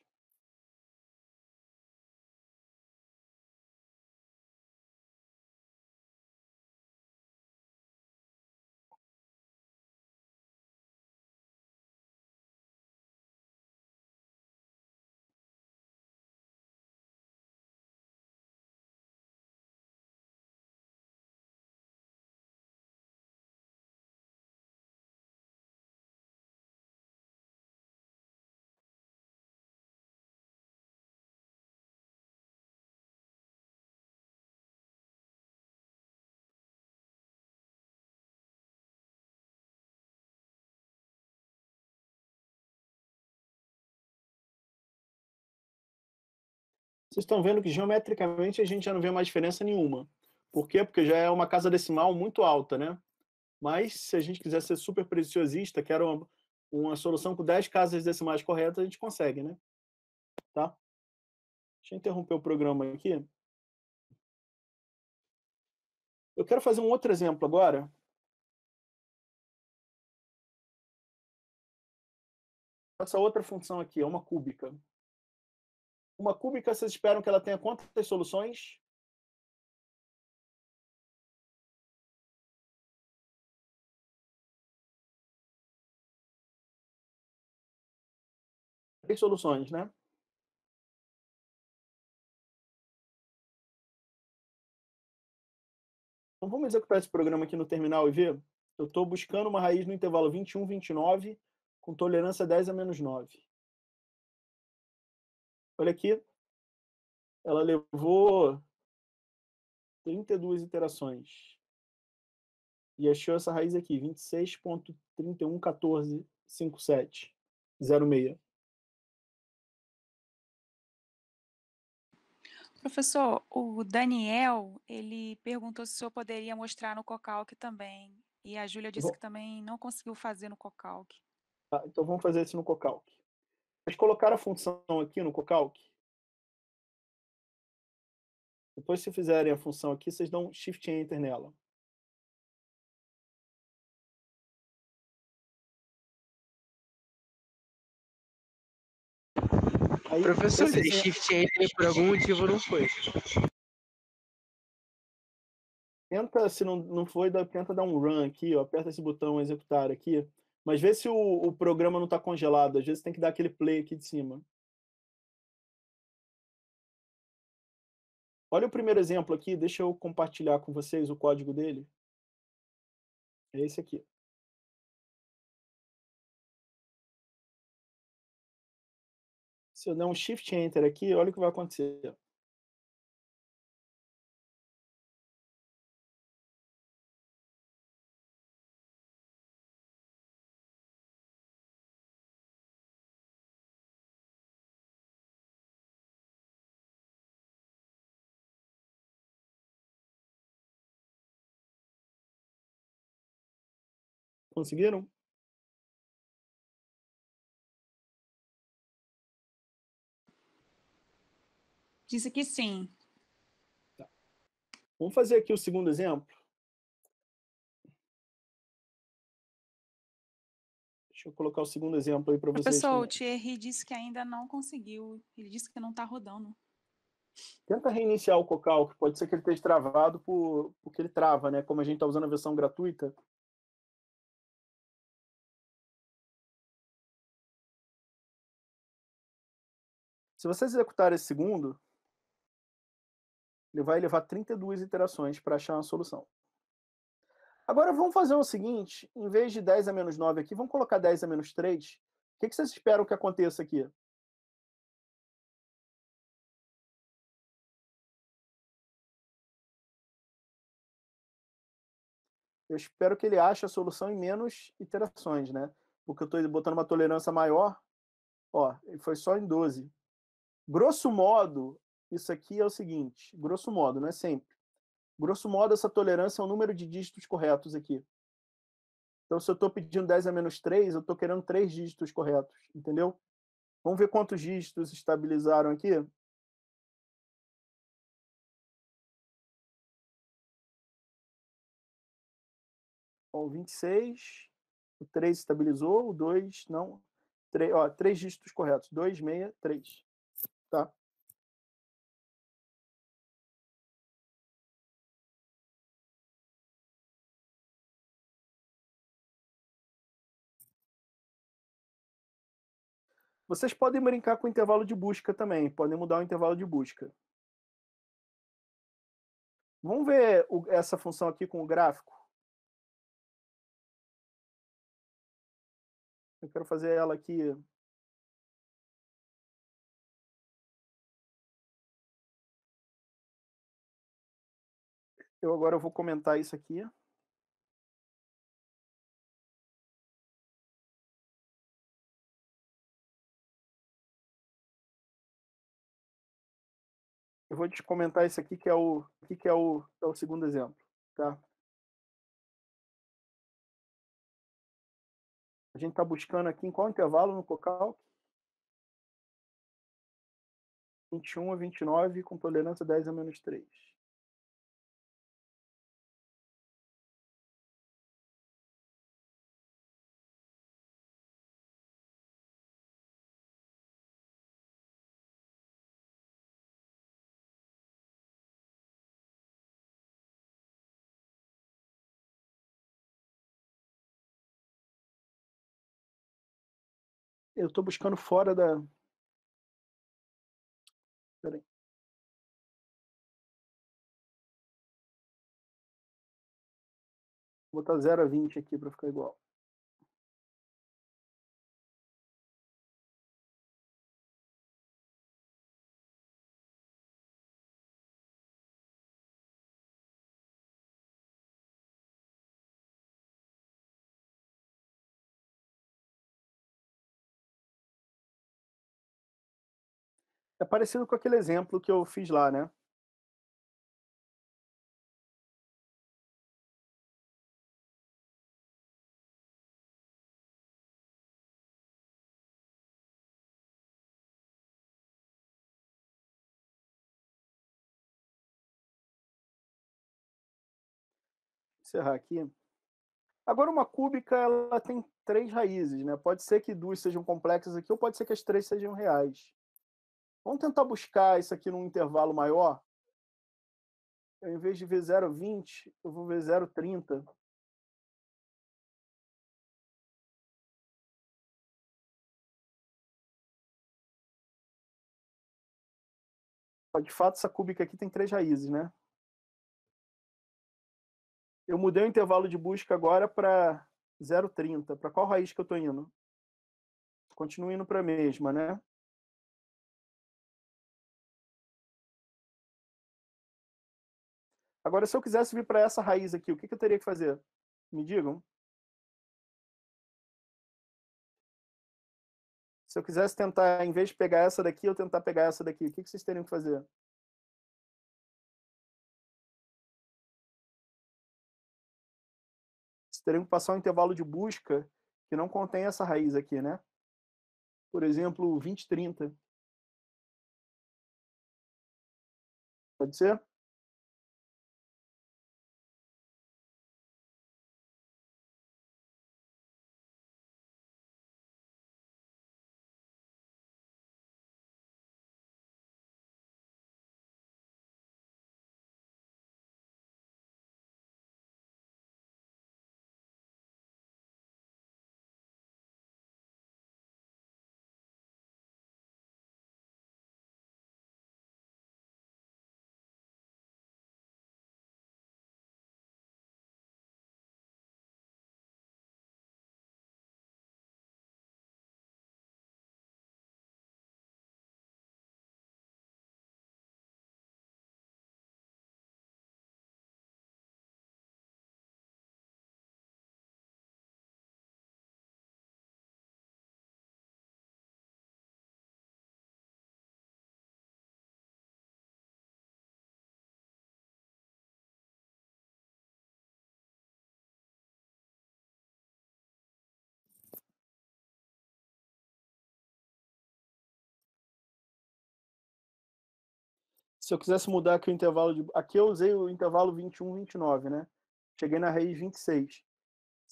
S1: Vocês estão vendo que geometricamente a gente já não vê mais diferença nenhuma. Por quê? Porque já é uma casa decimal muito alta, né? Mas se a gente quiser ser super preciosista, quero uma, uma solução com 10 casas decimais corretas, a gente consegue, né? Tá? Deixa eu interromper o programa aqui. Eu quero fazer um outro exemplo agora. Essa outra função aqui é uma cúbica. Uma cúbica, vocês esperam que ela tenha quantas soluções? Três soluções, né? Então vamos executar esse programa aqui no terminal e ver. Eu estou buscando uma raiz no intervalo 21, 29, com tolerância 10 a menos 9. Olha aqui. Ela levou 32 iterações. E achou essa raiz aqui, 26.311457, 06.
S6: Professor, o Daniel, ele perguntou se o senhor poderia mostrar no Cocalc também. E a Júlia disse
S1: Vou-
S6: que também não conseguiu fazer no Cocalc.
S1: Tá, então vamos fazer isso no Cocalc. Vocês colocaram a função aqui no Cocalc? Depois, se fizerem a função aqui, vocês dão Shift Enter nela. Aí,
S5: Professor,
S1: esse
S5: shift enter por algum motivo não foi.
S1: Tenta, se não, não foi, tenta dar um run aqui, ó, aperta esse botão executar aqui, mas vê se o, o programa não está congelado. Às vezes tem que dar aquele play aqui de cima. Olha o primeiro exemplo aqui, deixa eu compartilhar com vocês o código dele. É esse aqui. Se eu der um Shift Enter aqui, olha o que vai acontecer. Conseguiram?
S6: Disse que sim.
S1: Vamos fazer aqui o segundo exemplo. Deixa eu colocar o segundo exemplo aí para vocês.
S6: Professor, o. Thierry disse que ainda não conseguiu. Ele disse que não está rodando.
S1: Tenta reiniciar o Cocal, que pode ser que ele esteja travado por, porque ele trava, né? Como a gente está usando a versão gratuita. Se vocês executarem esse segundo, ele vai levar 32 iterações para achar uma solução. Agora vamos fazer o seguinte, em vez de 10 a menos 9 aqui, vamos colocar 10 a menos 3. O que vocês esperam que aconteça aqui? Eu espero que ele ache a solução em menos iterações, né? Porque eu estou botando uma tolerância maior. Ó, ele foi só em 12. Grosso modo, isso aqui é o seguinte, grosso modo, não é sempre. Grosso modo, essa tolerância é o número de dígitos corretos aqui. Então, se eu estou pedindo 10 a menos 3, eu estou querendo 3 dígitos corretos, entendeu? Vamos ver quantos dígitos estabilizaram aqui? Ó, o 26, o 3 estabilizou, o 2 não. 3, ó, 3 dígitos corretos, 2, 6, 3. Tá? Vocês podem brincar com o intervalo de busca também, podem mudar o intervalo de busca. Vamos ver essa função aqui com o gráfico? Eu quero fazer ela aqui. Eu agora vou comentar isso aqui. Eu vou te comentar isso aqui que é o, que é o, é o segundo exemplo, tá? A gente está buscando aqui em qual intervalo no Cocal? 21 a 29 com tolerância 10 a menos 3. Eu estou buscando fora da. Peraí. Vou botar 0 a 20 aqui para ficar igual. É parecido com aquele exemplo que eu fiz lá, né? encerrar aqui. Agora, uma cúbica, ela tem três raízes, né? Pode ser que duas sejam complexas aqui, ou pode ser que as três sejam reais. Vamos tentar buscar isso aqui num intervalo maior? Em vez de ver 0,20, eu vou ver 0,30. De fato, essa cúbica aqui tem três raízes, né? Eu mudei o intervalo de busca agora para 0,30. Para qual raiz que eu estou indo? Continuo indo para a mesma, né? Agora, se eu quisesse vir para essa raiz aqui, o que, que eu teria que fazer? Me digam. Se eu quisesse tentar, em vez de pegar essa daqui, eu tentar pegar essa daqui, o que, que vocês teriam que fazer? Vocês teriam que passar um intervalo de busca que não contém essa raiz aqui, né? Por exemplo, 20, 30. Pode ser? Se eu quisesse mudar aqui o intervalo de. Aqui eu usei o intervalo 21, 29, né? Cheguei na raiz 26.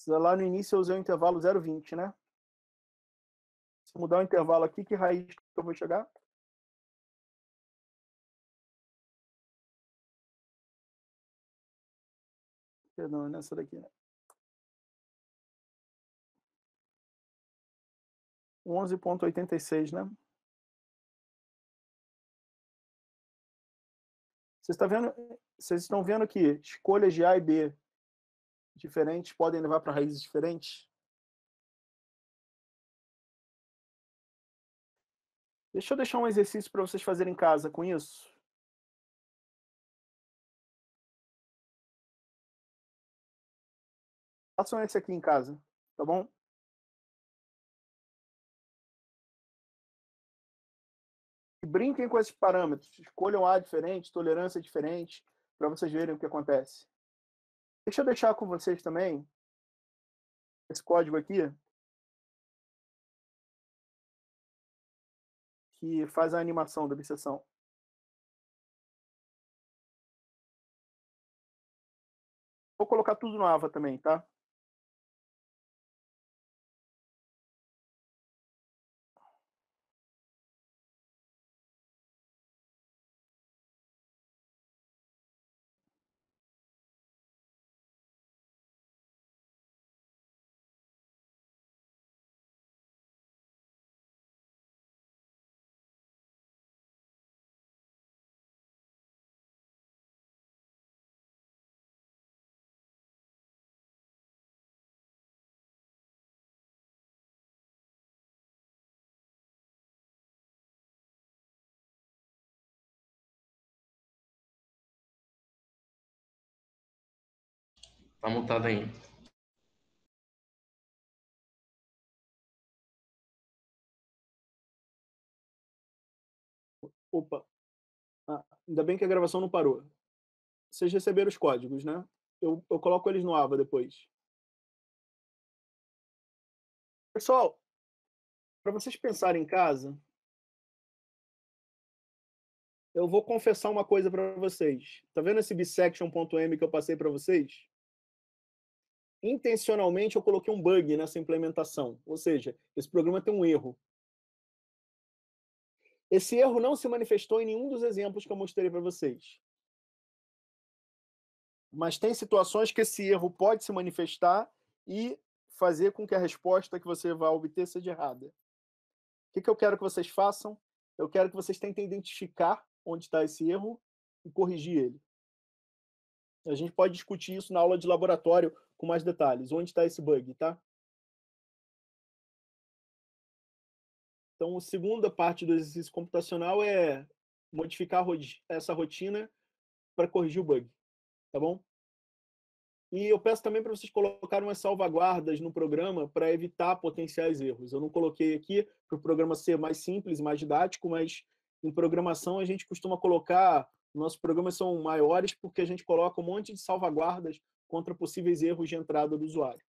S1: Lá no início eu usei o intervalo 0,20, né? Se eu mudar o intervalo aqui, que raiz que eu vou chegar? Perdão, é nessa daqui, né? 11.86, né? Vocês, tá vendo, vocês estão vendo que escolhas de A e B diferentes podem levar para raízes diferentes? Deixa eu deixar um exercício para vocês fazerem em casa com isso. Façam esse aqui em casa, tá bom? Brinquem com esses parâmetros. Escolham A diferente, tolerância diferente, para vocês verem o que acontece. Deixa eu deixar com vocês também esse código aqui, que faz a animação da obsessão. Vou colocar tudo no AVA também, tá?
S9: Tá mutado aí.
S1: Opa. Ah, ainda bem que a gravação não parou. Vocês receberam os códigos, né? Eu, eu coloco eles no AVA depois. Pessoal, para vocês pensarem em casa, eu vou confessar uma coisa para vocês. Tá vendo esse bisection.m que eu passei para vocês? Intencionalmente eu coloquei um bug nessa implementação, ou seja, esse programa tem um erro. Esse erro não se manifestou em nenhum dos exemplos que eu mostrei para vocês. Mas tem situações que esse erro pode se manifestar e fazer com que a resposta que você vai obter seja errada. O que, que eu quero que vocês façam? Eu quero que vocês tentem identificar onde está esse erro e corrigir ele. A gente pode discutir isso na aula de laboratório com mais detalhes. Onde está esse bug, tá? Então, a segunda parte do exercício computacional é modificar essa rotina para corrigir o bug, tá bom? E eu peço também para vocês colocarem umas salvaguardas no programa para evitar potenciais erros. Eu não coloquei aqui para o programa ser mais simples, mais didático, mas em programação a gente costuma colocar, nossos programas são maiores porque a gente coloca um monte de salvaguardas contra possíveis erros de entrada do usuário.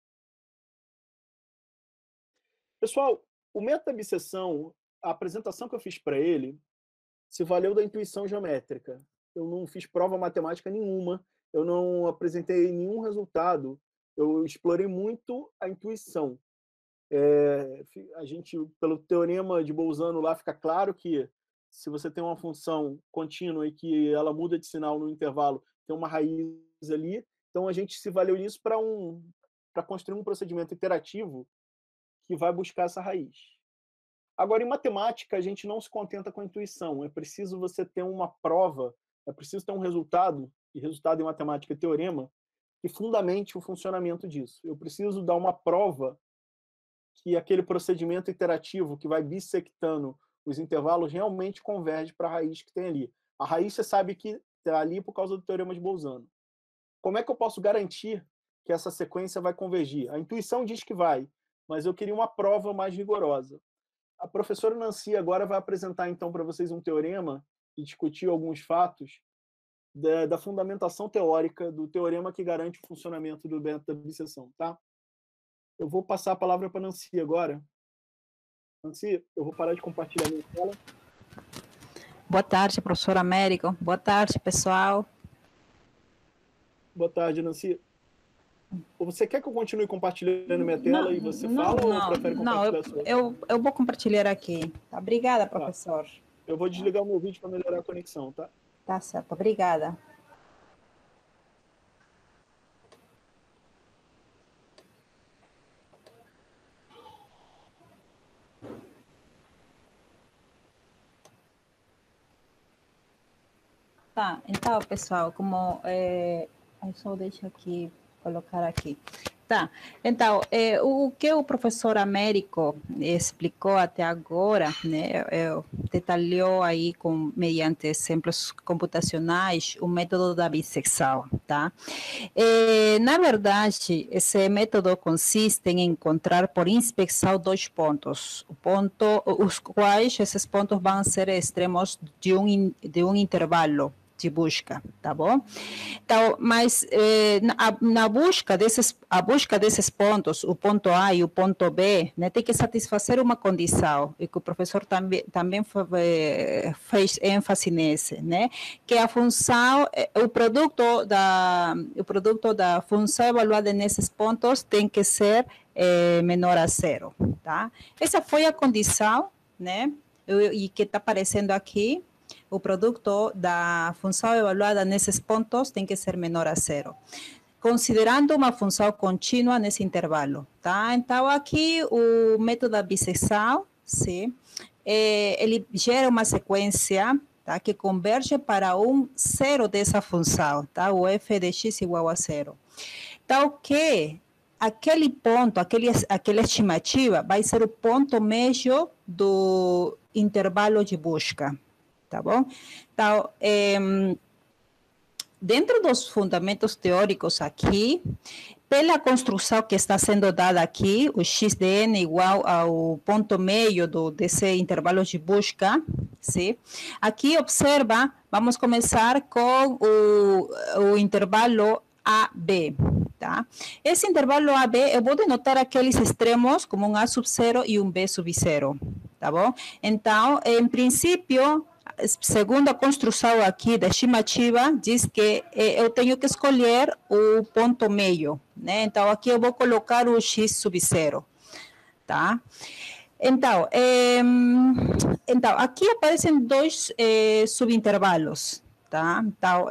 S1: Pessoal, o meta-absessão, a apresentação que eu fiz para ele, se valeu da intuição geométrica. Eu não fiz prova matemática nenhuma, eu não apresentei nenhum resultado, eu explorei muito a intuição. É, a gente, pelo teorema de Bolzano lá, fica claro que se você tem uma função contínua e que ela muda de sinal no intervalo, tem uma raiz ali. Então a gente se valeu nisso para um para construir um procedimento iterativo que vai buscar essa raiz. Agora, em matemática, a gente não se contenta com a intuição. É preciso você ter uma prova, é preciso ter um resultado, e resultado em matemática é teorema, que fundamente o funcionamento disso. Eu preciso dar uma prova que aquele procedimento iterativo que vai bissectando os intervalos realmente converge para a raiz que tem ali. A raiz você sabe que está ali por causa do teorema de Bolzano. Como é que eu posso garantir que essa sequência vai convergir? A intuição diz que vai, mas eu queria uma prova mais rigorosa. A professora Nancy agora vai apresentar então para vocês um teorema e discutir alguns fatos da, da, fundamentação teórica do teorema que garante o funcionamento do beta bisseção, tá? Eu vou passar a palavra para Nancy agora, Nancy, eu vou parar de compartilhar minha tela.
S10: Boa tarde, professor Américo. Boa tarde, pessoal.
S1: Boa tarde, Nancy. Você quer que eu continue compartilhando minha tela não, e você não, fala não, ou prefere compartilhar
S10: não, eu, eu, eu, vou compartilhar aqui. Tá, obrigada, tá. professor. Tá.
S1: Eu vou desligar o meu vídeo para melhorar a conexão, tá?
S10: Tá certo, obrigada. Tá, então, pessoal, como é, só deixo aqui, colocar aqui. Tá. Então, é, o que o professor Américo explicou até agora, né, é, detalhou aí com mediante exemplos computacionais o método da bissexual, tá? É, na verdade, esse método consiste em encontrar por inspeção dois pontos, o ponto, os quais esses pontos vão ser extremos de um de um intervalo de busca, tá bom? Então, mas eh, na, na, busca desses, a busca desses pontos, o ponto A e o ponto B, né, tem que satisfazer uma condição, e que o professor também, também eh, fez ênfase nesse, né, que a função, eh, o produto da, o produto da função evaluada nesses pontos tem que ser eh, menor a zero, tá? Essa foi a condição, né, e que está aparecendo aqui, o produto da função evaluada nesses pontos tem que ser menor a zero. Considerando uma função contínua nesse intervalo, tá? Então, aqui o método bissexual, sim, é, ele gera uma sequência tá? que converge para um zero dessa função, tá? O f de x igual a zero. Então, que aquele ponto, aquele, aquela estimativa vai ser o ponto médio do intervalo de busca, tá bom? Então, é, dentro dos fundamentos teóricos aqui, pela construção que está sendo dada aqui, o xdn igual ao ponto meio do, desse intervalo de busca, sim? aqui observa, vamos começar com o, o intervalo AB, tá? Esse intervalo AB, eu vou denotar aqueles extremos como um A sub 0 e um B sub 0, tá bom? Então, em princípio, segundo a construção aqui da estimativa, diz que eh, eu tenho que escolher o ponto meio, né? Então, aqui eu vou colocar o x sub zero, tá? Então, eh, então aqui aparecem dois eh, subintervalos, tá? Então,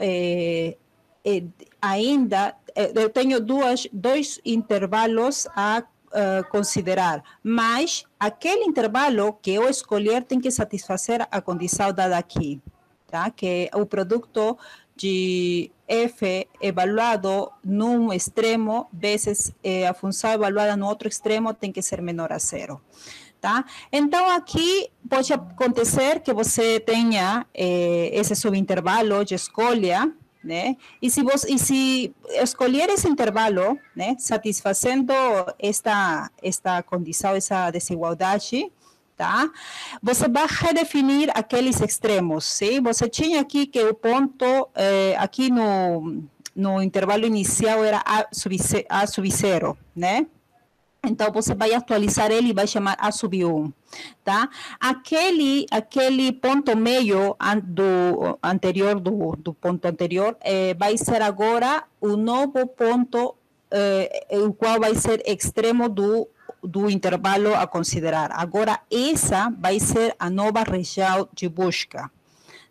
S10: ainda eu tenho duas, dois intervalos a uh, considerar, mas aquele intervalo que eu escolher tem que satisfazer a condição dada aqui, tá? que o produto de f evaluado num extremo vezes eh, a função evaluada no outro extremo tem que ser menor a zero. Tá? Então, aqui pode acontecer que você tenha eh, esse subintervalo de escolha, né? E se você, e se escolher esse intervalo, né, satisfazendo esta esta condição, essa desigualdade, tá? Você vai redefinir aqueles extremos, sim? Você tinha aqui que o ponto eh, aqui no no intervalo inicial era a sub, a sub zero, né? Então, você vai atualizar ele e vai chamar A sub 1, tá? Aquele, aquele ponto meio do anterior, do, do ponto anterior, eh, vai ser agora o novo ponto, eh, o qual vai ser extremo do, do intervalo a considerar. Agora, essa vai ser a nova região de busca,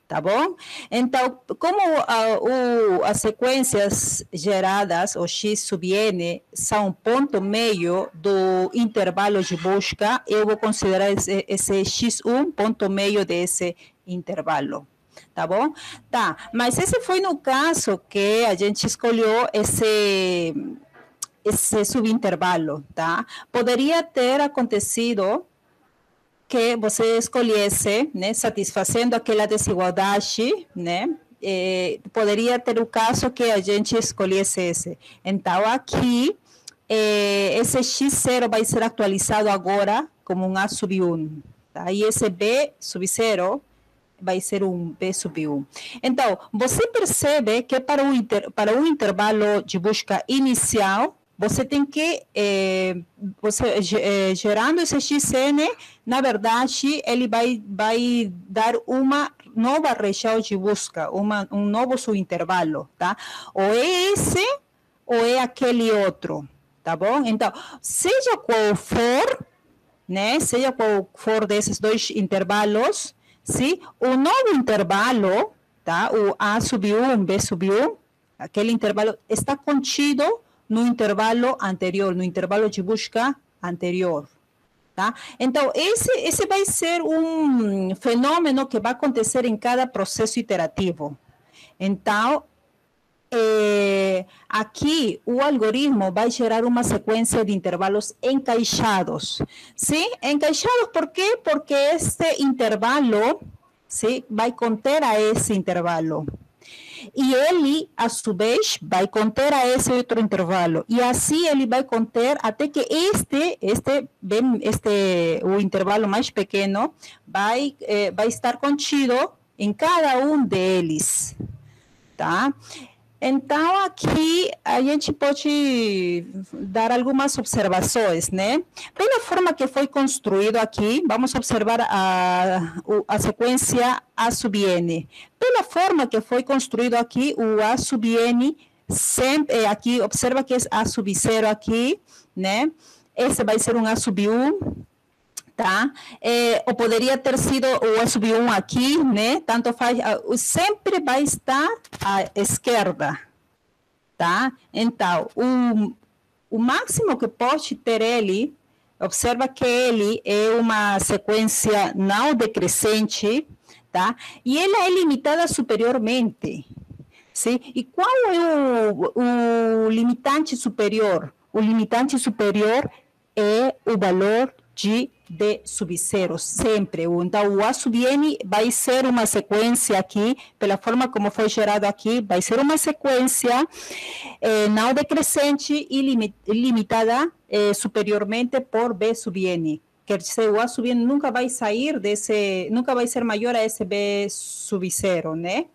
S10: tá bom? Então, como uh, o, as sequências geradas, o x sub n, são ponto meio do intervalo de busca, eu vou considerar esse, esse x1 ponto meio desse intervalo. Tá bom? Tá, mas esse foi no caso que a gente escolheu esse, esse subintervalo, tá? Poderia ter acontecido que você escolhesse, né, satisfazendo aquela desigualdade, né, eh, poderia ter o caso que a gente escolhesse esse. Então, aqui, eh, esse x0 vai ser atualizado agora como um A sub 1. Tá? E esse B sub 0 vai ser um B sub 1. Então, você percebe que para um, inter, para um intervalo de busca inicial, você tem que, eh, você eh, gerando esse XN, na verdade, ele vai, vai dar uma nova região de busca, uma, um novo subintervalo, tá? Ou é esse, ou é aquele outro, tá bom? Então, seja qual for, né? Seja qual for desses dois intervalos, se o novo intervalo, tá? O A sub 1, B sub 1, aquele intervalo está contido no intervalo anterior, no intervalo de busca anterior. Tá? Então, esse, esse vai ser um fenômeno que vai acontecer em cada processo iterativo. Então, eh, aqui o algoritmo vai gerar uma sequência de intervalos encaixados. Sim? Encaixados por quê? Porque este intervalo sim, vai conter a esse intervalo. E ele, a sua vez, vai conter a esse outro intervalo. E assim ele vai conter até que este, este, bem, este o intervalo mais pequeno, vai, eh, vai estar contido em cada um deles. Tá? Então, aqui a gente pode dar algumas observações, né? Pela forma que foi construído aqui, vamos observar a, a sequência A sub N. Pela forma que foi construído aqui, o A sub N, sempre, aqui, observa que é A sub 0 aqui, né? Esse vai ser um A sub 1, tá? É, ou poderia ter sido o SB1 aqui, né? Tanto faz, sempre vai estar à esquerda, tá? Então, o, o máximo que pode ter ele, observa que ele é uma sequência não decrescente, tá? E ela é limitada superiormente, sim? E qual é o, o limitante superior? O limitante superior é o valor de de sub-zero, sempre. Então, o A sub N vai ser uma sequência aqui, pela forma como foi gerado aqui, vai ser uma sequência eh, não decrescente e limitada eh, superiormente por B sub N. Quer dizer, o A sub N nunca vai sair desse, nunca vai ser maior a esse B sub zero, né?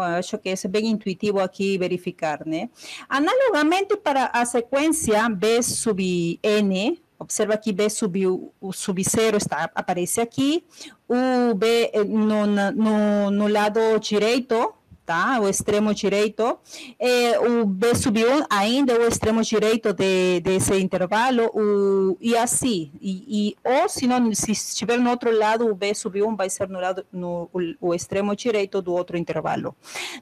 S10: acho que é bem intuitivo aqui verificar, né? Analogamente para a sequência B sub N, Observa que B sub, o sub zero está, aparece aqui, o B eh, no, no, no lado direito tá? O extremo direito. É, o B sub 1 ainda é o extremo direito de, desse intervalo, o, e assim. E, e, ou se não, se estiver no outro lado, o B sub 1 vai ser no, lado, no o, o extremo direito do outro intervalo,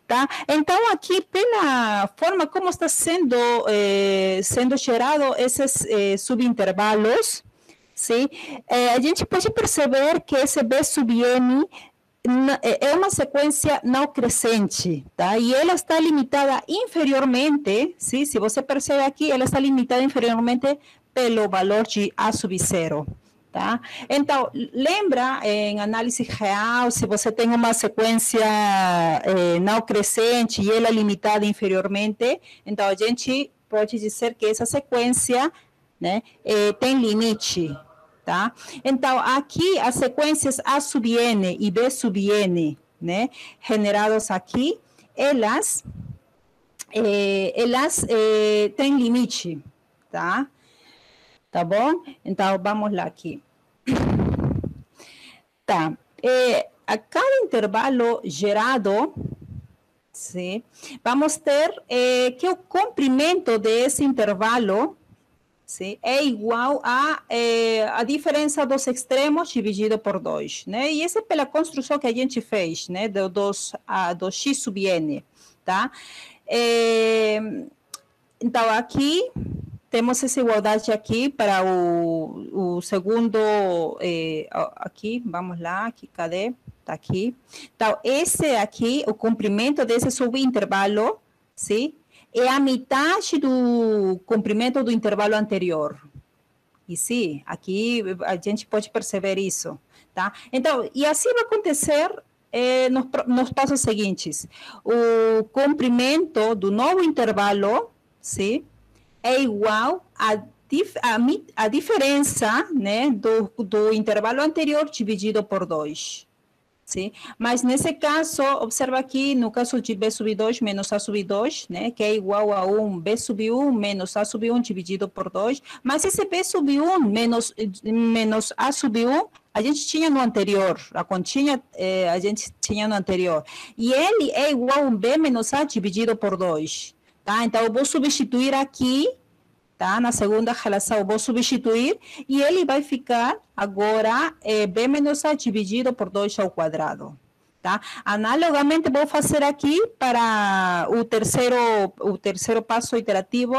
S10: tá? Então, aqui, pela forma como está sendo, eh, sendo gerado esses eh, subintervalos, sim, eh, a gente pode perceber que esse B sub n é, é uma sequência não crescente, tá? E ela está limitada inferiormente, sim? se você percebe aqui, ela está limitada inferiormente pelo valor de A sub zero. Tá? Então, lembra em análise real, se você tem uma sequência eh, não crescente e ela é limitada inferiormente, então a gente pode dizer que essa sequência né, eh, tem limite, tá? Então, aqui as sequências A sub N e B sub N, né, generadas aqui, elas, eh, elas eh, têm limite, tá? Tá bom? Então, vamos lá aqui. Tá. Eh, a cada intervalo gerado, sim, vamos ter eh, que o comprimento desse intervalo sim, é igual a, é, a diferença dos extremos dividido por 2. Né? E essa é pela construção que a gente fez, né? do, dos, a, do x sub n. Tá? É, então, aqui temos essa igualdade aqui para o, o segundo, é, aqui, vamos lá, aqui, cadê? Está aqui. Então, esse aqui, o comprimento desse subintervalo, sim? É a metade do comprimento do intervalo anterior. E sim, aqui a gente pode perceber isso, tá? Então, e assim vai acontecer eh, nos, nos passos seguintes. O comprimento do novo intervalo, sim, é igual a, a, a diferença, né, do, do intervalo anterior dividido por 2. Sim? Mas nesse caso, observa aqui, no caso de B sub 2 menos A sub 2, né, que é igual a 1, B sub 1 menos A sub 1 dividido por 2, mas esse B sub 1 menos, menos A sub 1, a gente tinha no anterior, a continha eh, a gente tinha no anterior, e ele é igual a B menos A dividido por 2, tá? Então, eu vou substituir aqui tá? Na segunda relação, vou substituir e ele vai ficar agora é, B menos A dividido por 2 ao quadrado. Tá? Analogamente, vou fazer aqui para o terceiro, o terceiro passo iterativo,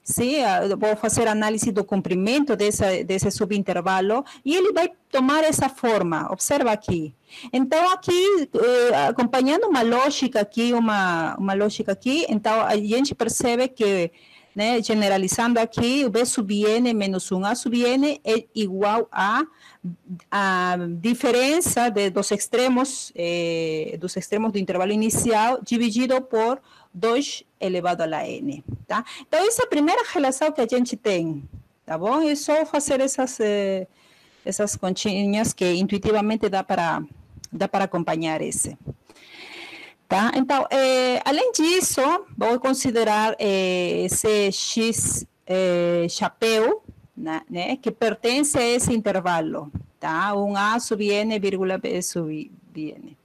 S10: sim, ah, vou fazer análise do comprimento desse, desse subintervalo e ele vai tomar essa forma, observa aqui. Então, aqui, eh, acompanhando uma lógica aqui, uma, uma lógica aqui, então a gente percebe que, né, generalizando aqui, o B sub n menos 1A sub n é igual a a diferença de, dos extremos eh, dos extremos do intervalo inicial dividido por 2 elevado a n, tá? Então, essa é a primeira relação que a gente tem, tá bom? É só fazer essas, eh, essas continhas que intuitivamente dá para, dá para acompanhar esse. Tá? Então, eh, além disso, vou considerar eh, esse x eh, chapéu, né, né, que pertence a esse intervalo, tá? Um A sub n, vírgula B sub n.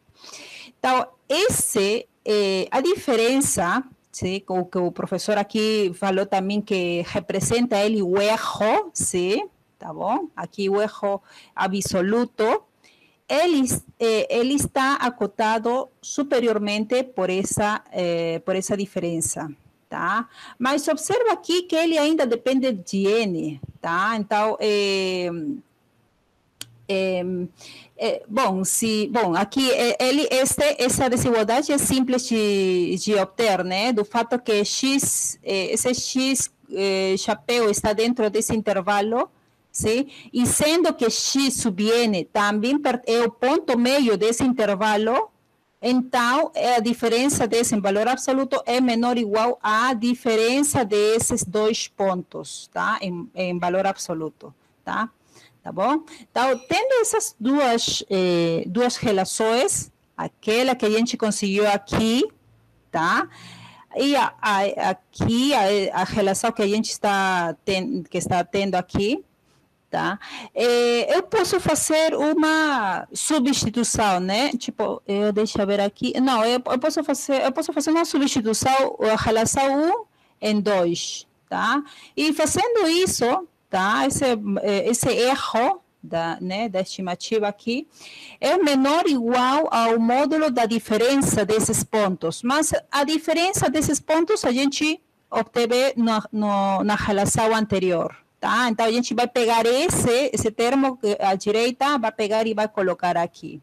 S10: Então, esse, eh, a diferença, sim, o que o professor aqui falou também que representa ele o erro, sim, tá bom? Aqui o erro absoluto, ele, eh, ele está acotado superiormente por essa, eh, por essa diferença, tá? Mas observa aqui que ele ainda depende de n, tá? Então, é, é, é, bom, se, bom, aqui ele, este, essa desigualdade é simples de, de obter, né? Do fato que x, esse x chapéu está dentro desse intervalo, E sendo que x sub n também é o ponto meio desse intervalo, então, a diferença desse em valor absoluto é menor ou igual à diferença desses dois pontos, tá? Em, em valor absoluto, tá? Tá bom? Então, tendo essas duas, eh, duas relações, aquela que a gente conseguiu aqui, tá? E a, a, aqui, a, a relação que a gente está, ten, que está tendo aqui, tá? É, eu posso fazer uma substituição, né? Tipo, eu deixa eu ver aqui. Não, eu, eu, posso fazer, eu posso fazer uma substituição, a relação 1 em 2, tá? E fazendo isso, tá? Esse, é, esse erro da, né, da estimativa aqui, é menor ou igual ao módulo da diferença desses pontos. Mas a diferença desses pontos a gente obteve no, no, na relação anterior, Tá? Então, a gente vai pegar esse, esse termo à direita, vai pegar e vai colocar aqui.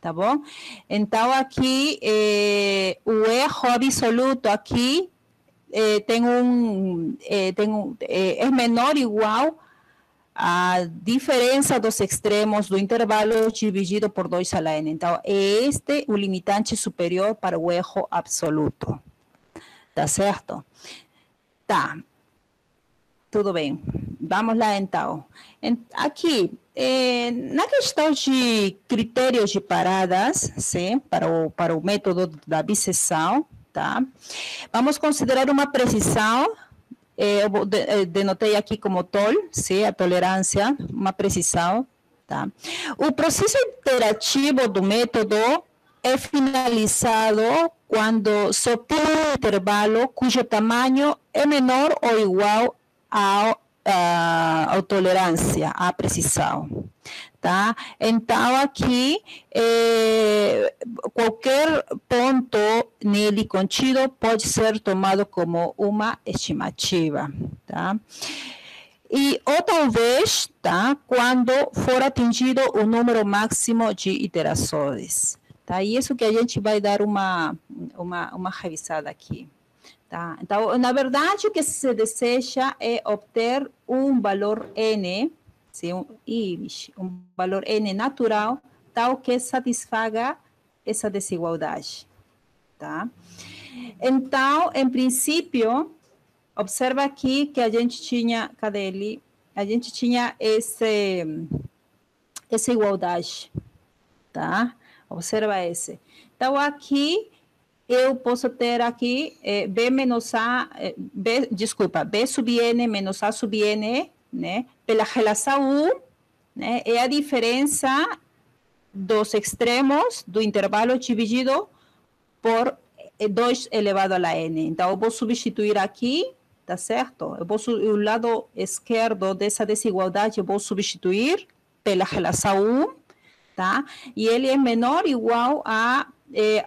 S10: Tá bom? Então, aqui, eh, o erro absoluto aqui eh, tem um, eh, tem um é menor ou igual à diferença dos extremos do intervalo dividido por 2 a n. Então, é este o limitante superior para o erro absoluto. Tá certo? Tá. Tudo bem. Vamos lá então. Aqui, eh, na questão de critérios de paradas, sim, para o, para o método da biseção, tá? Vamos considerar uma precisão, eh, eu eh, denotei aqui como TOL, sim, a tolerância, uma precisão, tá? O processo interativo do método é finalizado quando se obtém um intervalo cujo tamanho é menor ou igual a, a, a tolerância, à precisão. Tá? Então, aqui, é, qualquer ponto nele contido pode ser tomado como uma estimativa. Tá? E, ou talvez, tá, quando for atingido o número máximo de iterações. Tá? E isso que a gente vai dar uma, uma, uma revisada aqui. Tá? Então, na verdade, o que se deseja é obter um valor n, sim, um, um valor n natural, tal que satisfaga essa desigualdade. Tá? Então, em princípio, observa aqui que a gente tinha, cadê ele? A gente tinha esse, essa igualdade, tá? Observa esse. Então, aqui eu posso ter aqui é, B menos A, é, B, desculpa, B sub N menos A sub N, né? Pela relação 1, né? É a diferença dos extremos do intervalo dividido por 2 elevado a N. Então, eu vou substituir aqui, tá certo? Eu vou, o lado esquerdo dessa desigualdade, eu vou substituir pela relação 1, tá? E ele é menor ou igual a eh,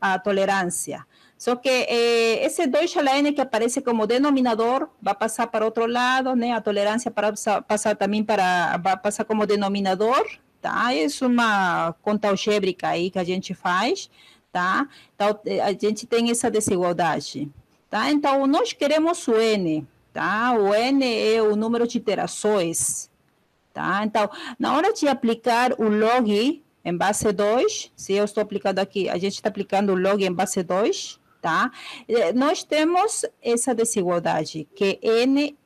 S10: a tolerância. Só que eh, esse 2 N que aparece como denominador vai passar para outro lado, né? A tolerância para passar também para vai passar como denominador, tá? É uma conta algébrica aí que a gente faz, tá? Então a gente tem essa desigualdade, tá? Então nós queremos o N, tá? O N é o número de iterações, tá? Então na hora de aplicar o log em base 2, se eu estou aplicando aqui, a gente está aplicando o log em base 2, tá? Eh, nós temos essa desigualdade, que N,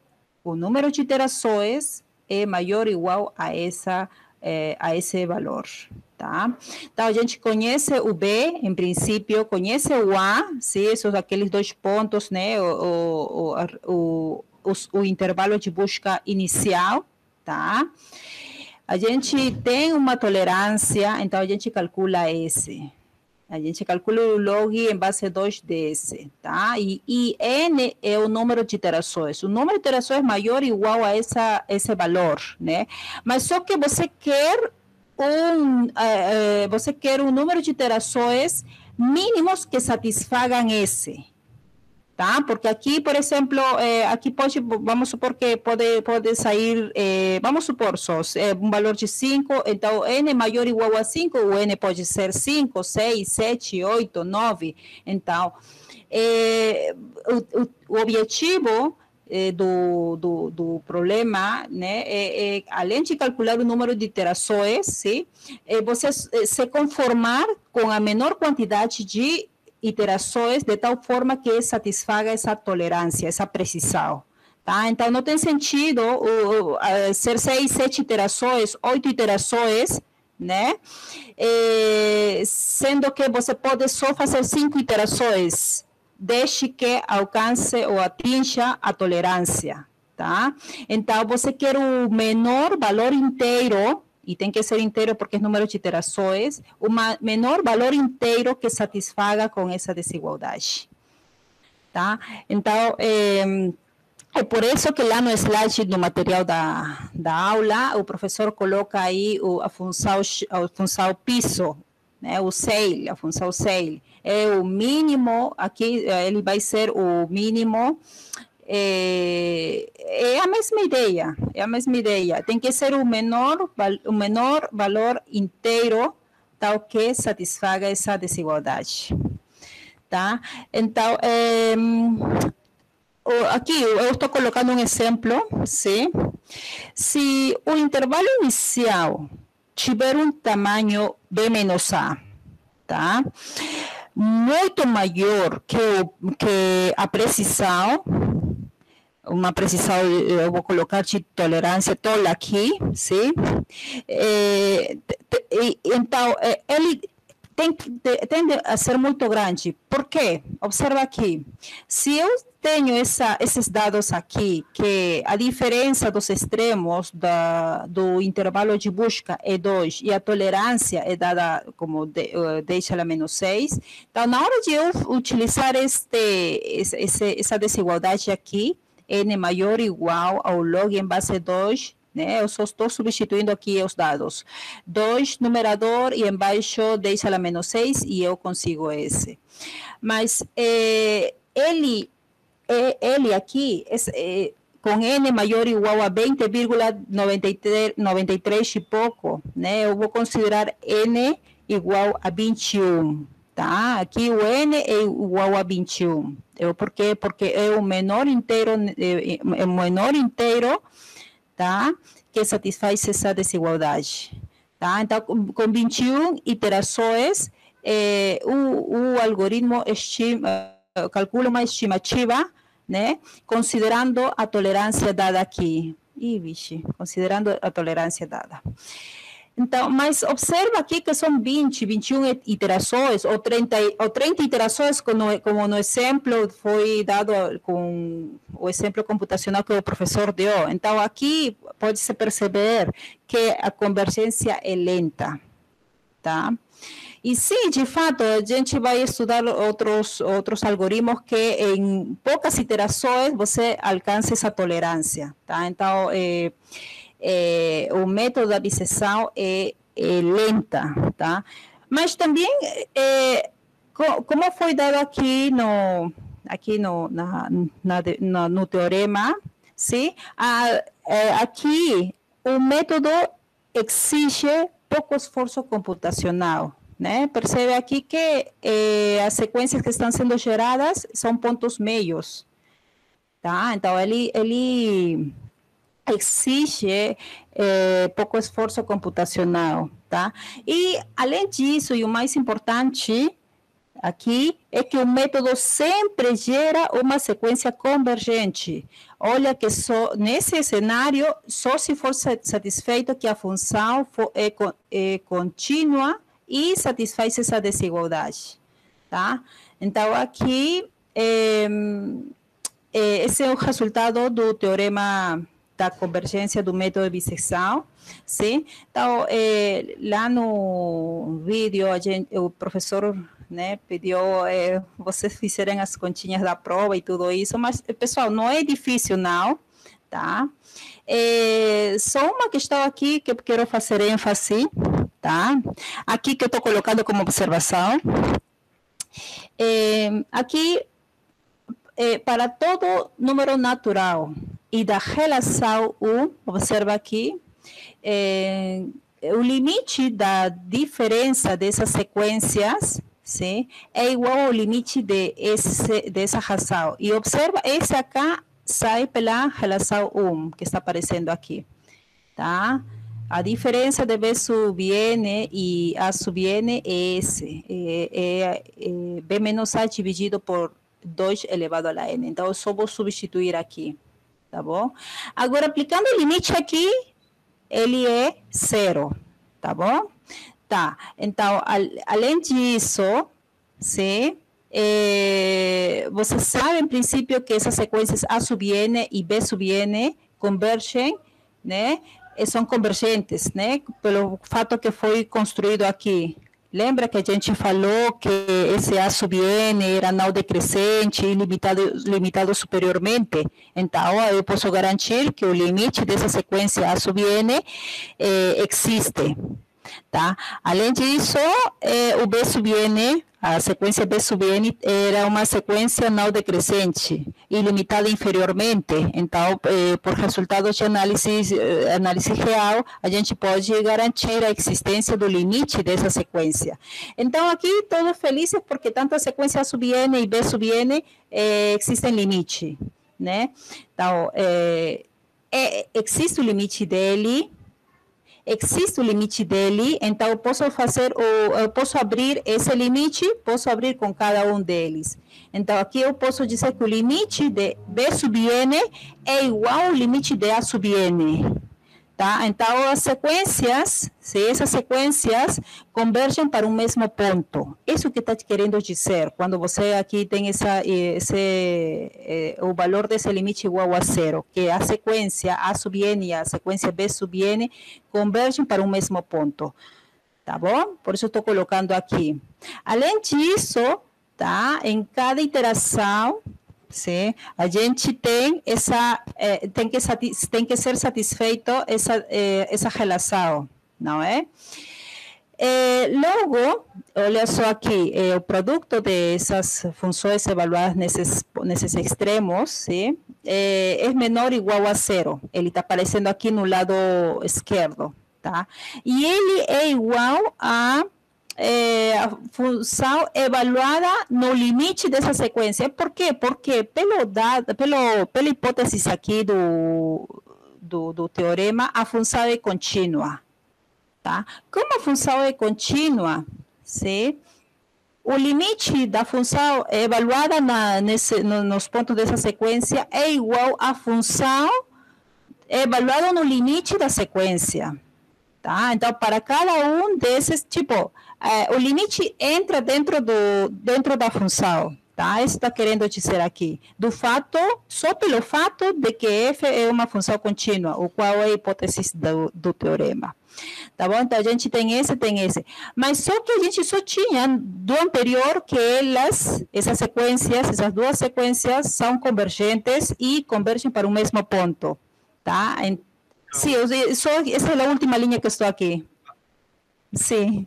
S10: o número de iterações, é maior ou igual a, essa, é, a esse valor, tá? Então, a gente conhece o B, em princípio, conhece o A, se esses aqueles dois pontos, né? O, o, o, o, o intervalo de busca inicial, tá? A gente tem uma tolerância, então a gente calcula esse. A gente calcula o log em base 2 desse, tá? E, e, N é o número de iterações. O número de iterações é maior ou igual a essa, esse valor, né? Mas só que você quer um, é, você quer um número de iterações mínimos que satisfagam esse tá? Porque aqui, por exemplo, é, aqui pode, vamos supor que pode, pode sair, é, vamos supor só, é, um valor de 5, então n maior ou igual a 5, o n pode ser 5, 6, 7, 8, 9. Então, o, o, o objetivo do, do, do, problema, né, é, é, além de calcular o número de iterações, sim, é você se conformar com a menor quantidade de iterações de tal forma que satisfaga essa tolerância, essa precisão. Tá? Então, não tem sentido uh, uh, ser seis, sete iterações, oito iterações, né? Eh, sendo que você pode só fazer cinco iterações, desde que alcance ou atinja a tolerância, tá? Então, você quer o menor valor inteiro e tem que ser inteiro porque é número de iterações, o menor valor inteiro que satisfaga com essa desigualdade. Tá? Então, é, é por isso que lá no slide, no material da, da aula, o professor coloca aí o, a, função, a função piso, né, o SAIL, a função SAIL. É o mínimo, aqui ele vai ser o mínimo é, é, a mesma ideia, é a mesma ideia. Tem que ser o menor, o menor valor inteiro tal que satisfaga essa desigualdade. Tá? Então, é, aqui eu estou colocando um exemplo, sim? Se o intervalo inicial tiver um tamanho B menos A, tá? Muito maior que, que a precisão, uma precisão, eu vou colocar de tolerância tola aqui, sim? É, então, é, ele tem, tende a ser muito grande. Por quê? Observa aqui. Se eu tenho essa, esses dados aqui, que a diferença dos extremos da, do intervalo de busca é 2 e a tolerância é dada como de, uh, deixa ela menos 6, então na hora de eu utilizar este, esse, essa desigualdade aqui, n maior ou igual ao log em base 2, né? Eu só estou substituindo aqui os dados. 2 numerador e embaixo deixa lá menos 6 e eu consigo esse. Mas eh, ele, eh, ele aqui, é, com n maior ou igual a 20,93 e pouco, né? Eu vou considerar n igual a 21 tá? Aqui o n é igual a 21. Eu, por quê? Porque é o menor inteiro, é, é o menor inteiro, tá? Que satisfaz essa desigualdade, tá? Então, com, com 21 iterações, é, o, o algoritmo estima, calcula uma estimativa, né? Considerando a tolerância dada aqui. Ih, vixe, considerando a tolerância dada. Então, mas observa aqui que são 20, 21 iterações, ou 30, ou 30 iterações, como, como no exemplo foi dado com o exemplo computacional que o professor deu. Então, aqui pode-se perceber que a convergência é lenta, tá? E sim, de fato, a gente vai estudar outros, outros algoritmos que em poucas iterações você alcança essa tolerância, tá? Então, é, é, o método da biseção é, é, lenta, tá? Mas também, é, co- como foi dado aqui no, aqui no, na, na, na- no teorema, sim? Ah, é, aqui o método exige pouco esforço computacional, né? Percebe aqui que eh, as sequências que estão sendo geradas são pontos meios, tá? Então ele ele exige eh, pouco esforço computacional, tá? E além disso, e o mais importante aqui é que o método sempre gera uma sequência convergente. Olha que só nesse cenário, só se for sa- satisfeito que a função for, é, con- é contínua e satisfaz essa desigualdade, tá? Então aqui eh, eh, esse é o resultado do teorema da convergência do método bissecção, sim? Então, eh, lá no vídeo, a gente, o professor né, pediu eh, vocês fizerem as continhas da prova e tudo isso, mas, eh, pessoal, não é difícil, não, tá? Eh, só uma questão aqui que eu quero fazer ênfase, tá? Aqui que eu estou colocando como observação. Eh, aqui, eh, para todo número natural e da relação U, observa aqui, eh, o limite da diferença dessas sequências sim, é igual ao limite de esse, dessa razão. E observa, esse acá sai pela relação 1, que está aparecendo aqui. Tá? A diferença de B sub N e A sub N é esse, é, é, é B menos A dividido por 2 elevado a N. Então, eu só vou substituir aqui, tá bom? Agora, aplicando o limite aqui, ele é zero, tá bom? Tá, então, al- além disso, sim, eh, você sabe, em princípio, que essas sequências A sub N e B sub N convergem, né? E são convergentes, né? Pelo fato que foi construído aqui. Lembra que a gente falou que esse A sub era não decrescente e limitado, limitado superiormente? Então, eu posso garantir que o limite dessa sequência A sub eh, existe. Tá? Além disso, eh, o B sub N, a sequência B sub N era uma sequência não decrescente e limitada inferiormente. Então, eh, por resultados de análise, eh, análise real, a gente pode garantir a existência do limite dessa sequência. Então, aqui todos felizes porque tanto a sequência A sub N e B sub N eh, existem limite, né? Então, é- existe o limite dele, existe o limite dele, então eu posso fazer, o, eu posso abrir esse limite, posso abrir com cada um deles. Então, aqui eu posso dizer que o limite de B sub N é igual ao limite de A sub N. Tá? Então, as sequências, se essas sequências convergem para um mesmo ponto. Isso que está querendo dizer, quando você aqui tem essa, eh, esse, eh, o valor desse limite igual a zero, que a sequência A sub N e a sequência B sub N convergem para um mesmo ponto. Tá bom? Por isso estou colocando aqui. Além disso, tá? em cada iteração, Sim, a gente tem essa eh, tem que tem que ser satisfeito essa eh, essa relação, não é? Eh, logo, olha só aqui, eh, o produto dessas funções evaluadas nesses nesses extremos, sim, eh, é menor ou igual a zero. Ele está aparecendo aqui no lado esquerdo, tá? E ele é igual a a função evaluada no limite dessa sequência. Por quê? Porque pelo dado, pelo, pela hipótese aqui do, do, do teorema, a função é contínua. Tá? Como a função é contínua, sim, o limite da função evaluada na, nesse, no, nos pontos dessa sequência é igual à função evaluada no limite da sequência. Tá? Então, para cada um desses, tipo, eh, o limite entra dentro, do, dentro da função. Tá? Isso está querendo dizer aqui. Do fato, só pelo fato de que f é uma função contínua, o qual é a hipótese do, do teorema. Tá bom? Então, a gente tem esse, tem esse. Mas só que a gente só tinha do anterior que elas, essas sequências, essas duas sequências são convergentes e convergem para o mesmo ponto. Tá? Em- Sim, só, essa é a última linha que estou aqui. Sim.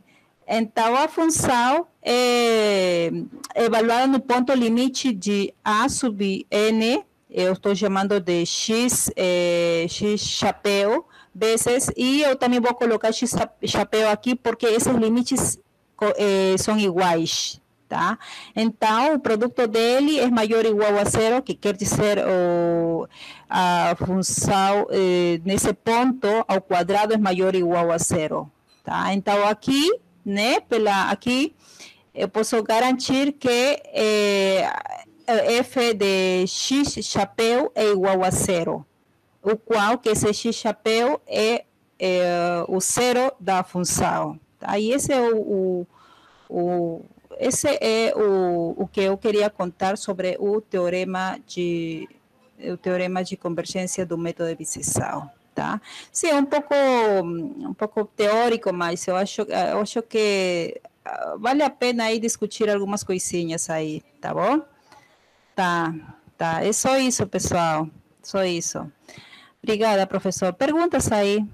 S10: Então, a função é evaluada no ponto limite de A sub N, eu estou chamando de X, é, X chapéu, vezes, e eu também vou colocar X chapéu aqui, porque esses limites é, são iguais, tá? Então, o produto dele é maior ou igual a zero, que quer dizer o, a função eh, nesse ponto ao quadrado é maior ou igual a zero, tá? Então, aqui, né, pela, aqui, eu posso garantir que eh, f de x chapéu é igual a zero, o qual que esse x chapéu é, é o zero da função. Tá? E esse é o, o, o esse é o, o que eu queria contar sobre o teorema de o teorema de convergência do método de Bissau, tá? Sim, é um pouco um pouco teórico, mas eu acho eu acho que ah, vale a pena aí discutir algumas coisinhas aí, tá bom? Tá, tá. É só isso, pessoal. Só isso. Obrigada, professor. Perguntas aí?